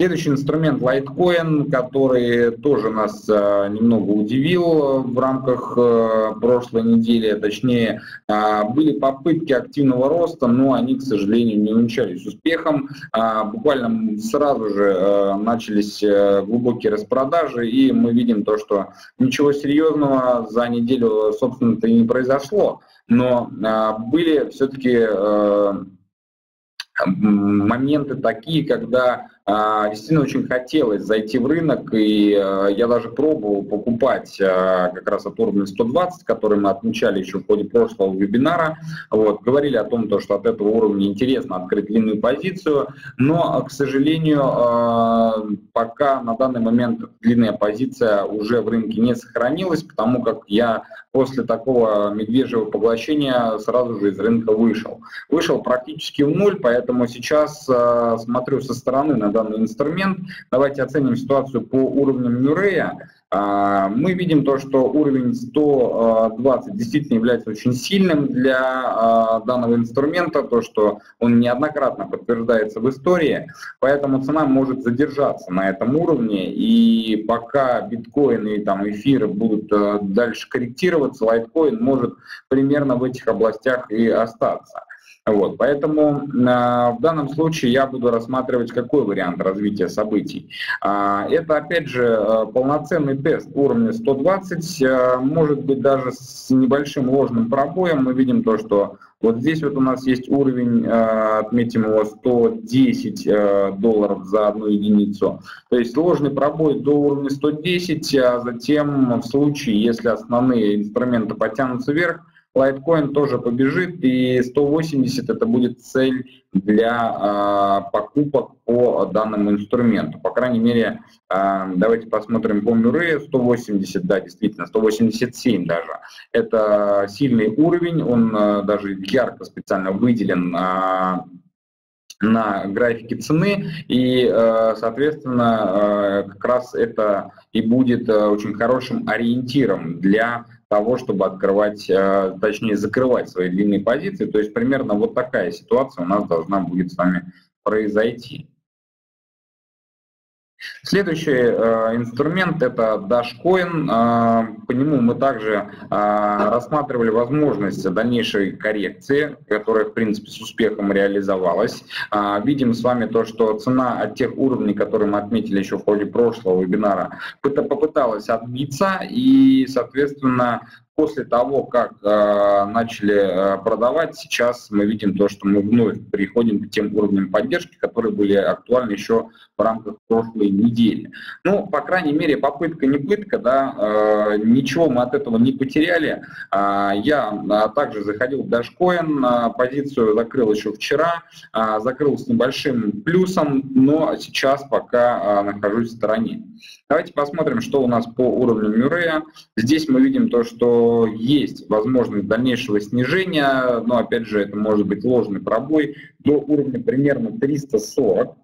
Следующий инструмент Litecoin, который тоже нас э, немного удивил в рамках э, прошлой недели, точнее э, были попытки активного роста, но они, к сожалению, не увенчались успехом. Буквально сразу же начались глубокие распродажи, и мы видим то, что ничего серьезного за неделю, собственно-то, и не произошло. Но были все-таки моменты такие, когда действительно очень хотелось зайти в рынок, и а, я даже пробовал покупать а, как раз от уровня 120, который мы отмечали еще в ходе прошлого вебинара. Вот, говорили о том, что от этого уровня интересно открыть длинную позицию, но, к сожалению, пока на данный момент длинная позиция уже в рынке не сохранилась, потому как я после такого медвежьего поглощения сразу же из рынка вышел. Вышел практически в ноль, поэтому сейчас смотрю со стороны на данный инструмент. Давайте оценим ситуацию по уровням Мюррея. А, мы видим то, что уровень 120 действительно является очень сильным для а, данного инструмента, то, что он неоднократно подтверждается в истории, поэтому цена может задержаться на этом уровне, и пока биткоин и там, эфиры будут а, дальше корректироваться, лайткоин может примерно в этих областях и остаться. Вот, поэтому э, в данном случае я буду рассматривать какой вариант развития событий. Э, это, опять же, э, полноценный тест уровня 120, э, может быть даже с небольшим ложным пробоем. Мы видим то, что вот здесь вот у нас есть уровень, отметим его, 110 э, долларов за одну единицу. То есть ложный пробой до уровня 110, а затем в случае, если основные инструменты потянутся вверх, Litecoin тоже побежит, и 180 это будет цель для э, покупок по данному инструменту. По крайней мере, э, давайте посмотрим по Мюррею 180, да, действительно, 187 даже. Это сильный уровень, он э, даже ярко специально выделен э, на графике цены, и, соответственно, как раз это и будет очень хорошим ориентиром для того, чтобы открывать, э, точнее закрывать свои длинные позиции. То есть примерно вот такая ситуация у нас должна будет с вами произойти. Следующий э, инструмент это Dashcoin. Э, по нему мы также э, рассматривали возможность дальнейшей коррекции, которая в принципе с успехом реализовалась. Э, видим с вами то, что цена от тех уровней, которые мы отметили еще в ходе прошлого вебинара, попыталась отбиться и, соответственно, После того, как э, начали э, продавать, сейчас мы видим то, что мы вновь приходим к тем уровням поддержки, которые были актуальны еще в рамках прошлой недели. Ну, по крайней мере, попытка не пытка, да, э, ничего мы от этого не потеряли. Э, я э, также заходил в Dashcoin, э, позицию закрыл еще вчера, э, закрыл с небольшим плюсом, но сейчас пока э, нахожусь в стороне. Давайте посмотрим, что у нас по уровню Мюррея. Здесь мы видим то, что есть возможность дальнейшего снижения, но опять же это может быть ложный пробой до уровня примерно 340.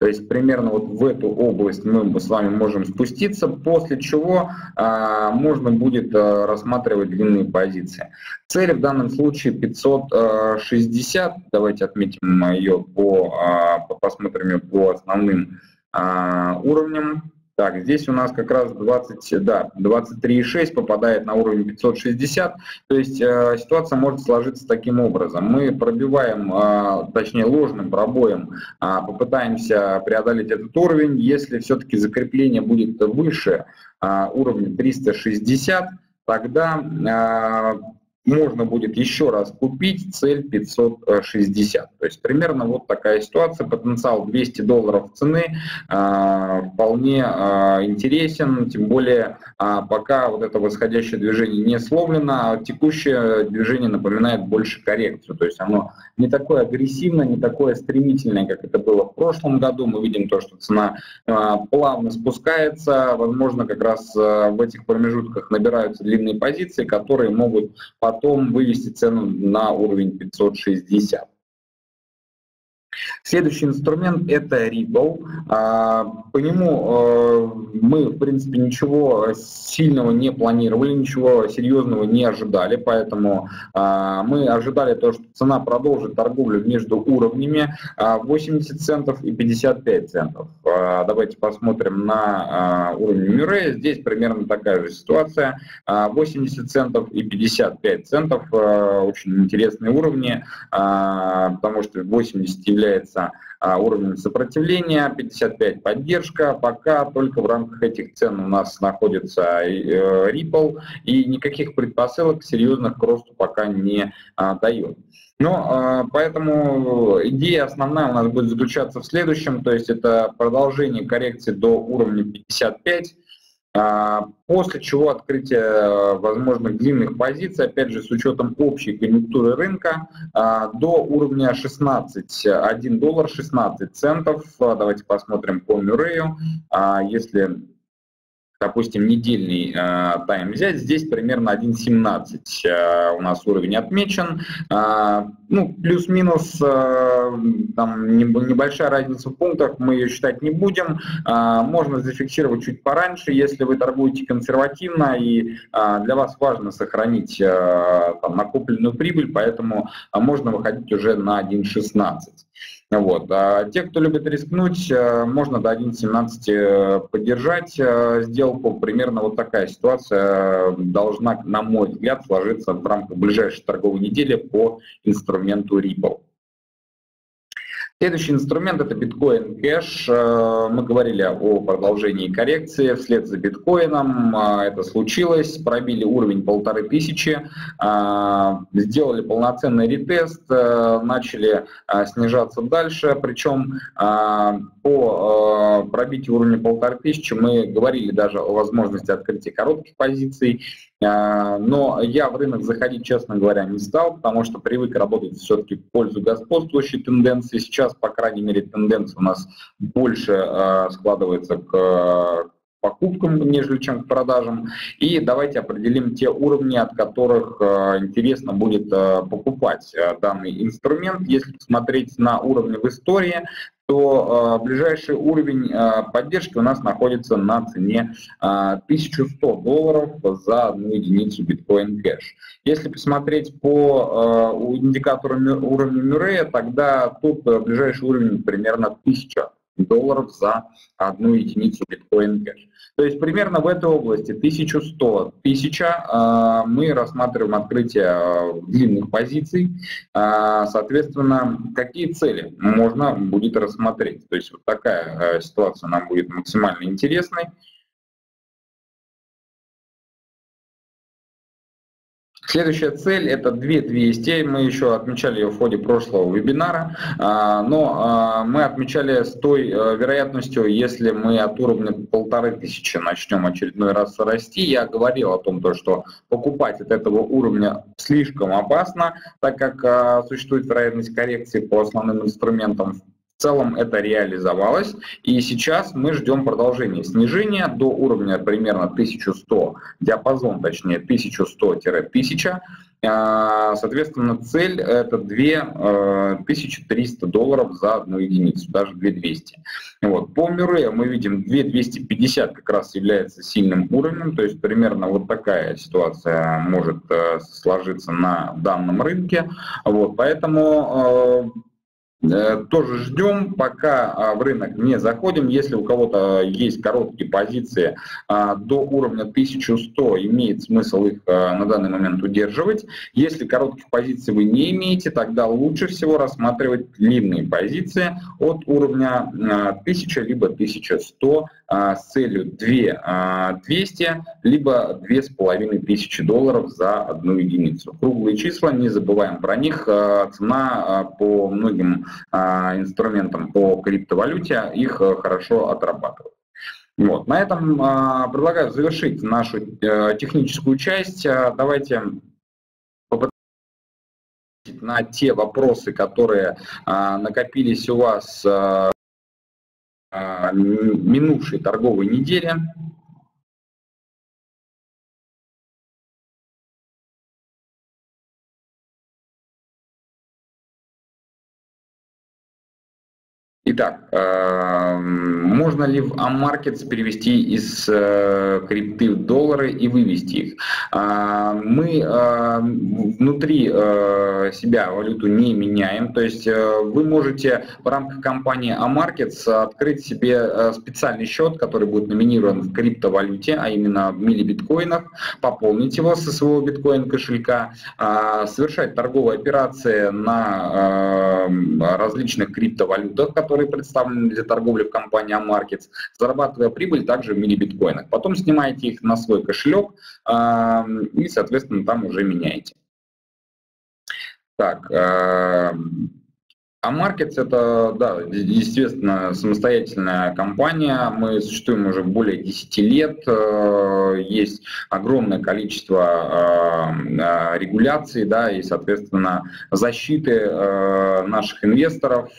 То есть примерно вот в эту область мы с вами можем спуститься, после чего а, можно будет а, рассматривать длинные позиции. Цель в данном случае 560. Давайте отметим ее по, а, посмотрим ее по основным а, уровнем. Так, здесь у нас как раз 20, да, 23,6 попадает на уровень 560. То есть э, ситуация может сложиться таким образом. Мы пробиваем, э, точнее ложным пробоем, э, попытаемся преодолеть этот уровень. Если все-таки закрепление будет выше э, уровня 360, тогда можно будет еще раз купить цель 560. То есть примерно вот такая ситуация. Потенциал 200 долларов цены э, вполне э, интересен, тем более э, пока вот это восходящее движение не сломлено, а текущее движение напоминает больше коррекцию. То есть оно не такое агрессивное, не такое стремительное, как это было в прошлом году. Мы видим то, что цена э, плавно спускается. Возможно, как раз э, в этих промежутках набираются длинные позиции, которые могут потом вывести цену на уровень 560. Следующий инструмент – это Ripple. А, по нему э, мы, в принципе, ничего сильного не планировали, ничего серьезного не ожидали, поэтому а, мы ожидали то, что цена продолжит торговлю между уровнями 80 а, центов и 55 центов. Давайте посмотрим на уровень Мюррея. Здесь примерно такая же ситуация. 80 центов и 55 центов – очень интересные уровни, потому что 80 является является уровнем сопротивления, 55 поддержка, пока только в рамках этих цен у нас находится Ripple, и никаких предпосылок серьезных к росту пока не дает. Но поэтому идея основная у нас будет заключаться в следующем, то есть это продолжение коррекции до уровня 55, а, после чего открытие э, возможных длинных позиций, опять же, с учетом общей конъюнктуры рынка, а, до уровня 16, 1 доллар 16 центов. Давайте посмотрим по Мюррею. А, если допустим, недельный э, тайм взять, здесь примерно 1.17 э, у нас уровень отмечен. Э, ну, плюс-минус э, там небольшая разница в пунктах, мы ее считать не будем. Э, можно зафиксировать чуть пораньше, если вы торгуете консервативно, и э, для вас важно сохранить э, там, накопленную прибыль, поэтому э, можно выходить уже на 1.16. Вот. А те, кто любит рискнуть, э, можно до 1.17 э, поддержать э, сделку. Примерно вот такая ситуация должна, на мой взгляд, сложиться в рамках ближайшей торговой недели по инструменту Ripple. Следующий инструмент – это биткоин кэш. Э, мы говорили о продолжении коррекции вслед за биткоином. Э, это случилось. Пробили уровень полторы тысячи, э, сделали полноценный ретест, начали снижаться дальше. Причем по пробитию уровня полторы тысячи мы говорили даже о возможности открытия коротких позиций. Но я в рынок заходить, честно говоря, не стал, потому что привык работать все-таки в пользу господствующей тенденции. Сейчас по крайней мере, тенденция у нас больше э, складывается к покупкам, нежели чем к продажам. И давайте определим те уровни, от которых э, интересно будет э, покупать данный инструмент. Если посмотреть на уровни в истории, то э, ближайший уровень э, поддержки у нас находится на цене э, 1100 долларов за одну единицу биткоин кэш. Если посмотреть по э, индикатору уровня Мюррея, тогда тут э, ближайший уровень примерно 1000 долларов за одну единицу биткоин кэш. То есть примерно в этой области 1100, 1000 мы рассматриваем открытие э, длинных позиций. А, соответственно, какие цели можно будет рассмотреть? То есть вот такая ситуация нам будет максимально интересной. Следующая цель – это 2200. Мы еще отмечали ее в ходе прошлого вебинара, а, но а, мы отмечали с той э, вероятностью, если мы от уровня полторы тысячи начнем очередной раз расти. Я говорил о том, что покупать от этого уровня слишком опасно, так как а, существует вероятность коррекции по основным инструментам целом это реализовалось, и сейчас мы ждем продолжения снижения до уровня примерно 1100, диапазон точнее 1100-1000. А, соответственно, цель это 2300 э, долларов за одну единицу, даже 2200. Вот. По Мюррею мы видим 2250 как раз является сильным уровнем, то есть примерно вот такая ситуация может э, сложиться на данном рынке. Вот. Поэтому Э, тоже ждем, пока а, в рынок не заходим. Если у кого-то есть короткие позиции а, до уровня 1100, имеет смысл их а, на данный момент удерживать. Если коротких позиций вы не имеете, тогда лучше всего рассматривать длинные позиции от уровня 1000 либо 1100 с целью 2200 либо 2500 долларов за одну единицу. Круглые числа, не забываем про них. Цена по многим а, инструментам по криптовалюте, их э, хорошо отрабатывают. Вот. На этом а, предлагаю завершить нашу э, техническую часть. А, давайте попытаемся на те вопросы, которые накопились у вас минувшей торговой неделе. Итак, можно ли в Ammarkets перевести из крипты в доллары и вывести их? Мы внутри себя валюту не меняем, то есть вы можете в рамках компании Ammarkets открыть себе специальный счет, который будет номинирован в криптовалюте, а именно в мили биткоинах, пополнить его со своего биткоин кошелька, совершать торговые операции на различных криптовалютах, которые представлены для торговли в компании Ammarkets, зарабатывая прибыль также в мини-биткоинах. Потом снимаете их на свой кошелек и, соответственно, там уже меняете. Так, а Markets это, да, естественно, самостоятельная компания. Мы существуем уже более 10 лет. Э, есть огромное количество э, э, регуляций, да, и, соответственно, защиты наших инвесторов.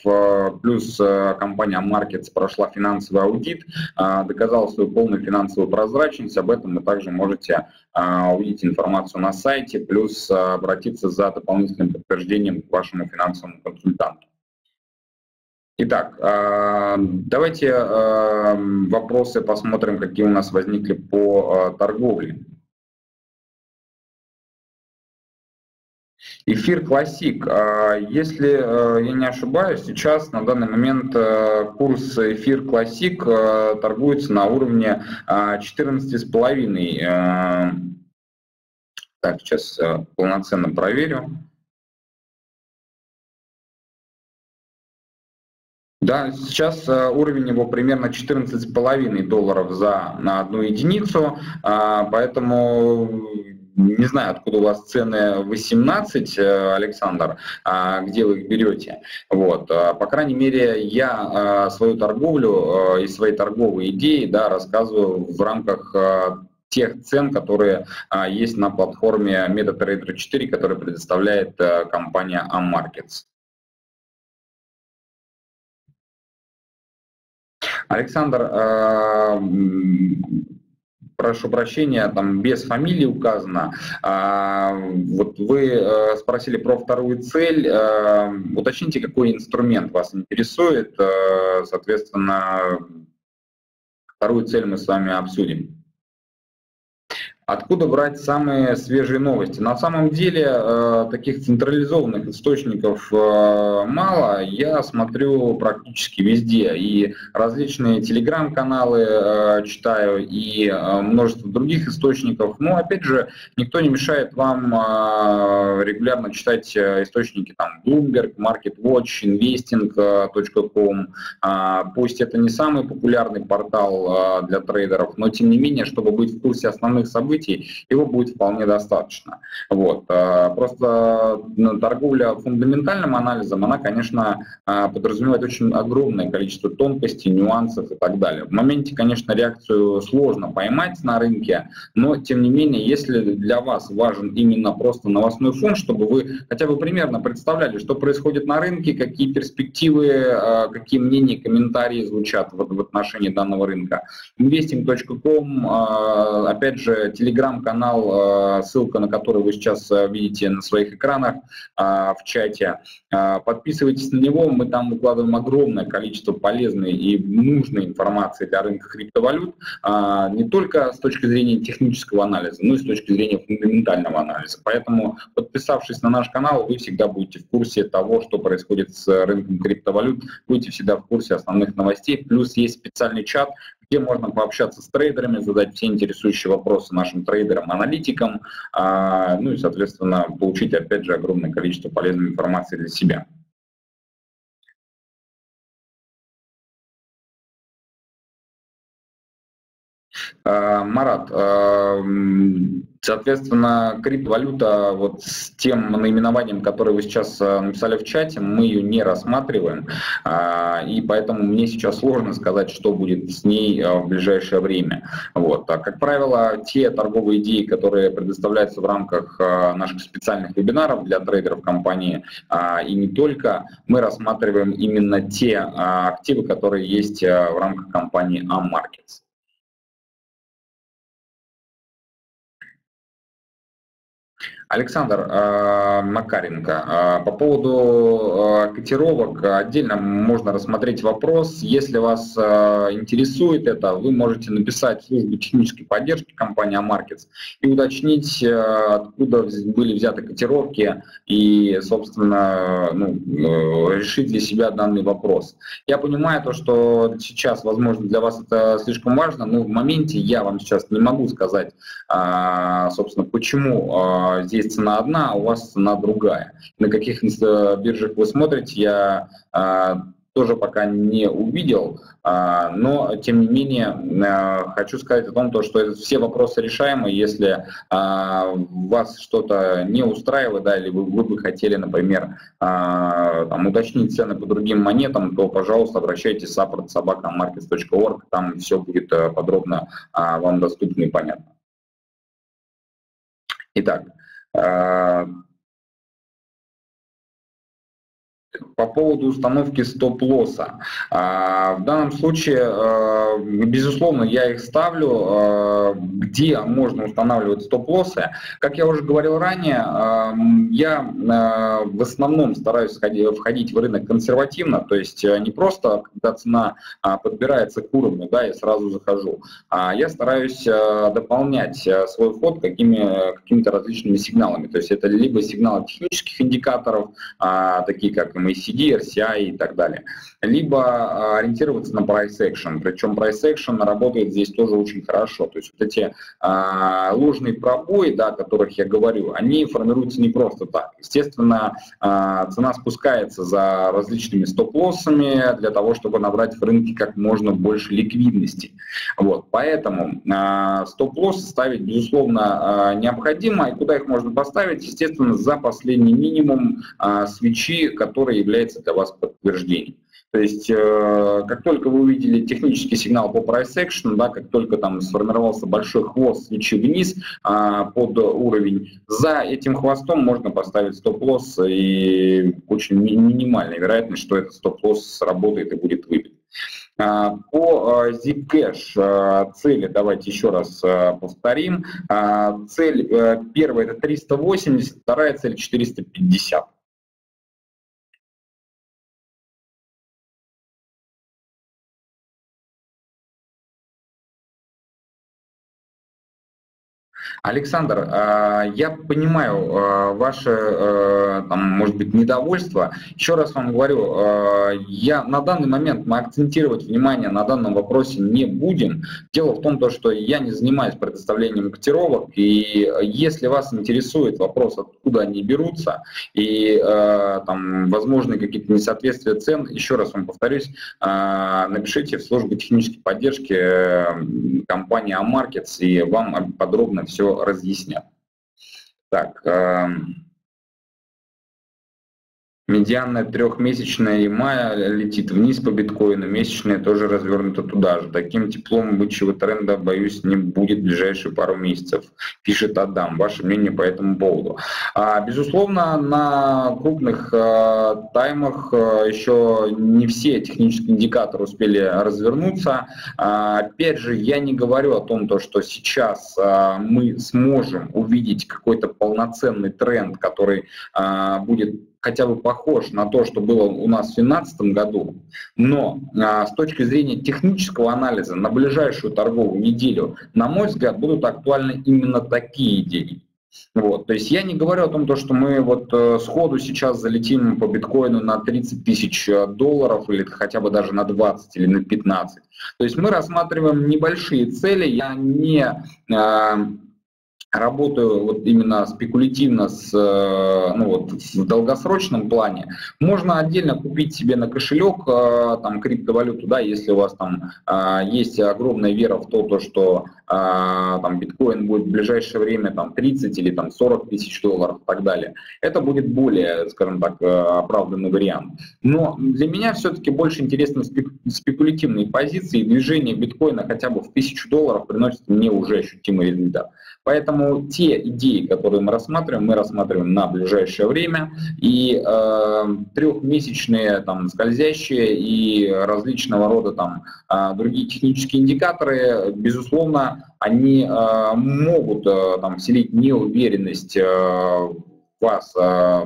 Плюс компания Markets прошла финансовый аудит, доказала свою полную финансовую прозрачность. Об этом вы также можете увидеть информацию на сайте, плюс обратиться за дополнительным подтверждением к вашему финансовому консультанту. Итак, а, давайте а, вопросы посмотрим, какие у нас возникли по а, торговле. Эфир классик. Если я не ошибаюсь, сейчас на данный момент курс эфир классик торгуется на уровне 14,5. Так, сейчас полноценно проверю. Да, сейчас э, уровень его примерно 14,5 долларов за на одну единицу, а, поэтому не знаю, откуда у вас цены 18, э, Александр, а, где вы их берете. Вот. А, по крайней мере, я свою торговлю и свои торговые идеи да, рассказываю в рамках тех цен, которые есть на платформе MetaTrader 4, которую предоставляет э, компания Ammarkets. Александр, э, прошу прощения, там без фамилии указано. А, вот вы э, спросили про вторую цель. Э, уточните, какой инструмент вас интересует. Соответственно, вторую цель мы с вами обсудим. Откуда брать самые свежие новости? На самом деле э, таких централизованных источников э, мало. Я смотрю практически везде. И различные телеграм-каналы э, читаю, и множество других источников. Но опять же, никто не мешает вам регулярно читать источники там Bloomberg, MarketWatch, Investing.com. Пусть это не самый популярный портал для трейдеров, но тем не менее, чтобы быть в курсе основных событий, событий, его будет вполне достаточно. Вот. А, просто ну, торговля фундаментальным анализом, она, конечно, а, подразумевает очень огромное количество тонкостей, нюансов и так далее. В моменте, конечно, реакцию сложно поймать на рынке, но, тем не менее, если для вас важен именно просто новостной фон, чтобы вы хотя бы примерно представляли, что происходит на рынке, какие перспективы, а, какие мнения, комментарии звучат в отношении данного рынка. Investing.com, опять же, телеграм телеграм-канал, э, ссылка на который вы сейчас э, видите на своих экранах э, в чате. Подписывайтесь на него, мы там выкладываем огромное количество полезной и нужной информации для рынка криптовалют, не только с точки зрения технического анализа, но и с точки зрения фундаментального анализа. Поэтому, подписавшись на наш канал, вы всегда будете в курсе того, что происходит с рынком криптовалют, будете всегда в курсе основных новостей. Плюс есть специальный чат, где можно пообщаться с трейдерами, задать все интересующие вопросы нашим трейдерам, аналитикам, а, ну и, соответственно, получить, опять же, огромное количество полезной информации для себя. Марат, а, Соответственно, криптовалюта вот с тем наименованием, которое вы сейчас э, написали в чате, мы ее не рассматриваем, и поэтому мне сейчас сложно сказать, что будет с ней э, в ближайшее время. Вот. А, как правило, те торговые идеи, которые предоставляются в рамках э, наших специальных вебинаров для трейдеров компании и не только, мы рассматриваем именно те активы, которые есть в рамках компании Ammarkets. Александр э, Макаренко, э, по поводу э, котировок отдельно можно рассмотреть вопрос. Если вас интересует это, вы можете написать службу технической поддержки компании Markets и уточнить, откуда были взяты котировки и, собственно, ну, решить для себя данный вопрос. Я понимаю то, что сейчас, возможно, для вас это слишком важно, но в моменте я вам сейчас не могу сказать, собственно, почему здесь здесь цена одна, а у вас цена другая. На каких э, биржах вы смотрите, я а, тоже пока не увидел, а, но тем не менее хочу сказать о том, что все вопросы решаемы. Если вас что-то не устраивает, да, или вы, вы бы хотели, например, там, уточнить цены по другим монетам, то, пожалуйста, обращайтесь в support собака.markets.org, там все будет э, подробно вам доступно и понятно. Итак, а, по поводу установки стоп-лосса. А, в данном случае, а, безусловно, я их ставлю. Где можно устанавливать стоп-лоссы? Как я уже говорил ранее, я в основном стараюсь входить в рынок консервативно, то есть не просто, когда цена подбирается к уровню, да, я сразу захожу. Я стараюсь дополнять свой вход какими, какими-то различными сигналами. То есть это либо сигналы технических индикаторов, такие как MACD, RCI и так далее. Либо а, ориентироваться на price action. Причем price action работает здесь тоже очень хорошо. То есть вот эти а, ложные пробои, да, о которых я говорю, они формируются не просто так. Естественно, а, цена спускается за различными стоп-лоссами для того, чтобы набрать в рынке как можно больше ликвидности. Вот. Поэтому а, стоп-лосс ставить, безусловно, необходимо. И куда их можно поставить? Естественно, за последний минимум свечи, которые является для вас подтверждением. То есть, э, как только вы увидели технический сигнал по price action, да, как только там сформировался большой хвост свечи вниз э, под уровень, за этим хвостом можно поставить стоп-лосс и очень минимальная вероятность, что этот стоп-лосс сработает и будет выбит. А, по э, Zcash э, цели, давайте еще раз э, повторим. Цель первая это 380, вторая цель 450. Александр, а, я понимаю а, ваше, а, там, может быть, недовольство. Еще раз вам говорю, я на данный момент мы акцентировать внимание на данном вопросе не будем. Дело в том, что я не занимаюсь предоставлением котировок, и если вас интересует вопрос, откуда они берутся, и там возможны какие-то несоответствия цен, еще раз вам повторюсь, напишите в службу технической поддержки э, компании Amarkets, и вам подробно все разъяснят. Так, эм, Медианная трехмесячная мая летит вниз по биткоину, месячная тоже развернута туда же. Таким теплом бычьего тренда, боюсь, не будет в ближайшие пару месяцев, пишет Адам. Ваше мнение по этому поводу? А, безусловно, на крупных а, таймах а, еще не все технические индикаторы успели развернуться. А, опять же, я не говорю о том, то, что сейчас а, мы сможем увидеть какой-то полноценный тренд, который а, будет хотя бы похож на то, что было у нас в 2017 году, но а, с точки зрения технического анализа на ближайшую торговую неделю, на мой взгляд, будут актуальны именно такие идеи. Вот, то есть я не говорю о том, что мы вот э, сходу сейчас залетим по биткоину на 30 тысяч э, долларов или хотя бы даже на 20 или на 15. То есть мы рассматриваем небольшие цели. Я не э, работаю вот именно спекулятивно с, э, ну вот, в долгосрочном плане, можно отдельно купить себе на кошелек э, там криптовалюту, да, если у вас там э, есть огромная вера в то, то что там биткоин будет в ближайшее время там 30 или там 40 тысяч долларов и так далее. Это будет более, скажем так, оправданный вариант. Но для меня все-таки больше интересны спекулятивные позиции, и движение биткоина хотя бы в тысячу долларов приносит мне уже ощутимый результат. Поэтому те идеи, которые мы рассматриваем, мы рассматриваем на ближайшее время. И э, трехмесячные там, скользящие и различного рода там, э, другие технические индикаторы, безусловно, они э, могут э, там, вселить неуверенность э, вас э,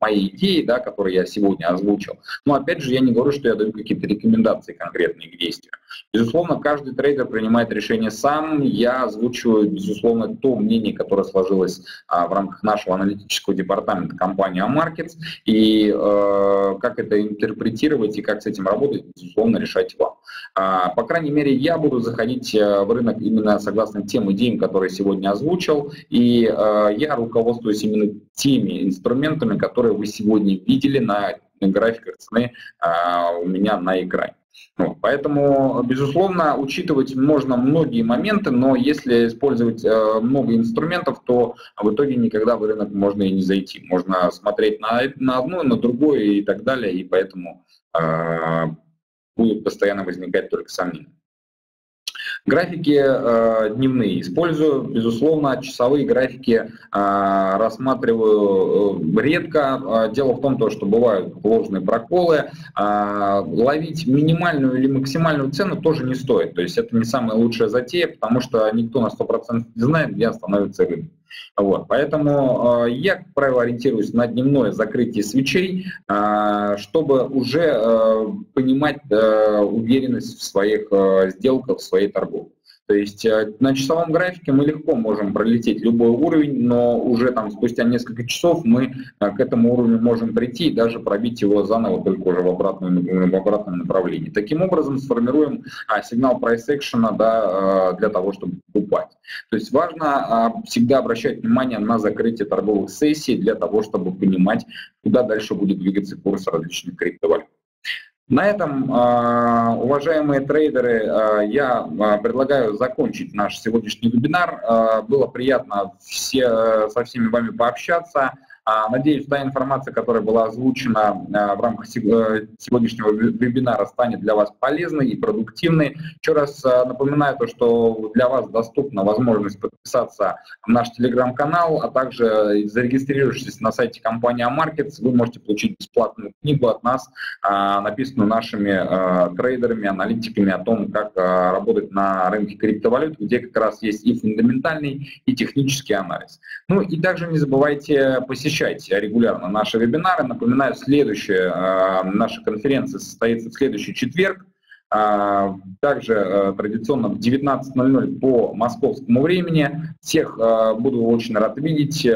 моей идеи, да, которые я сегодня озвучил. Но опять же, я не говорю, что я даю какие-то рекомендации конкретные к действию. Безусловно, каждый трейдер принимает решение сам. Я озвучиваю, безусловно, то мнение, которое сложилось а, в рамках нашего аналитического департамента компании Amarkets. И э, как это интерпретировать и как с этим работать, безусловно, решать вам. А, по крайней мере, я буду заходить э, в рынок именно согласно тем идеям, которые сегодня озвучил. И э, я руководствуюсь именно теми инструментами, которые вы сегодня видели на графиках цены а, у меня на экране. Вот, поэтому, безусловно, учитывать можно многие моменты, но если использовать э, много инструментов, то в итоге никогда в рынок можно и не зайти. Можно смотреть на, на одно, на другое и так далее, и поэтому э, будут постоянно возникать только сомнения. Графики э, дневные использую, безусловно, часовые графики э, рассматриваю э, редко. Э, дело в том, то, что бывают ложные проколы. Э, ловить минимальную или максимальную цену тоже не стоит. То есть это не самая лучшая затея, потому что никто на 100% не знает, где остановится рынок. Вот, поэтому э, я, как правило, ориентируюсь на дневное закрытие свечей, э, чтобы уже э, понимать э, уверенность в своих э, сделках, в своей торговле. То есть э, на часовом графике мы легко можем пролететь любой уровень, но уже там спустя несколько часов мы э, к этому уровню можем прийти и даже пробить его заново, только уже в, обратном, в обратном направлении. Таким образом сформируем сигнал price action да, э, для того, чтобы покупать. То есть важно всегда обращать внимание на закрытие торговых сессий для того, чтобы понимать, куда дальше будет двигаться курс различных криптовалют. На этом, а, уважаемые трейдеры, а, я а, предлагаю закончить наш сегодняшний вебинар. Было приятно все, со всеми вами пообщаться. А, надеюсь, та информация, которая была озвучена а, в рамках э, сегодняшнего вебинара, станет для вас полезной и продуктивной. Еще раз а, напоминаю то, что для вас доступна возможность подписаться в наш телеграм-канал, а также зарегистрировавшись на сайте компании Markets, вы можете получить бесплатную книгу от нас, написанную нашими трейдерами, аналитиками о том, как работать на рынке криптовалют, где как раз есть и фундаментальный, и технический анализ. Ну и также не забывайте посещать посещайте регулярно наши вебинары. Напоминаю, следующая э, наша конференция состоится в следующий четверг. Э, также э, традиционно в 19.00 по московскому времени. Всех буду очень рад видеть.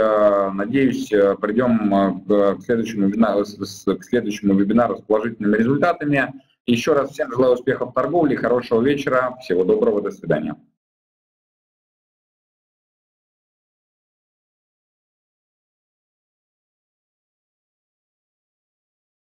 Надеюсь, придем к следующему, вебинару, к следующему вебинару с положительными результатами. Еще раз всем желаю успехов в торговле, хорошего вечера, всего доброго, до свидания.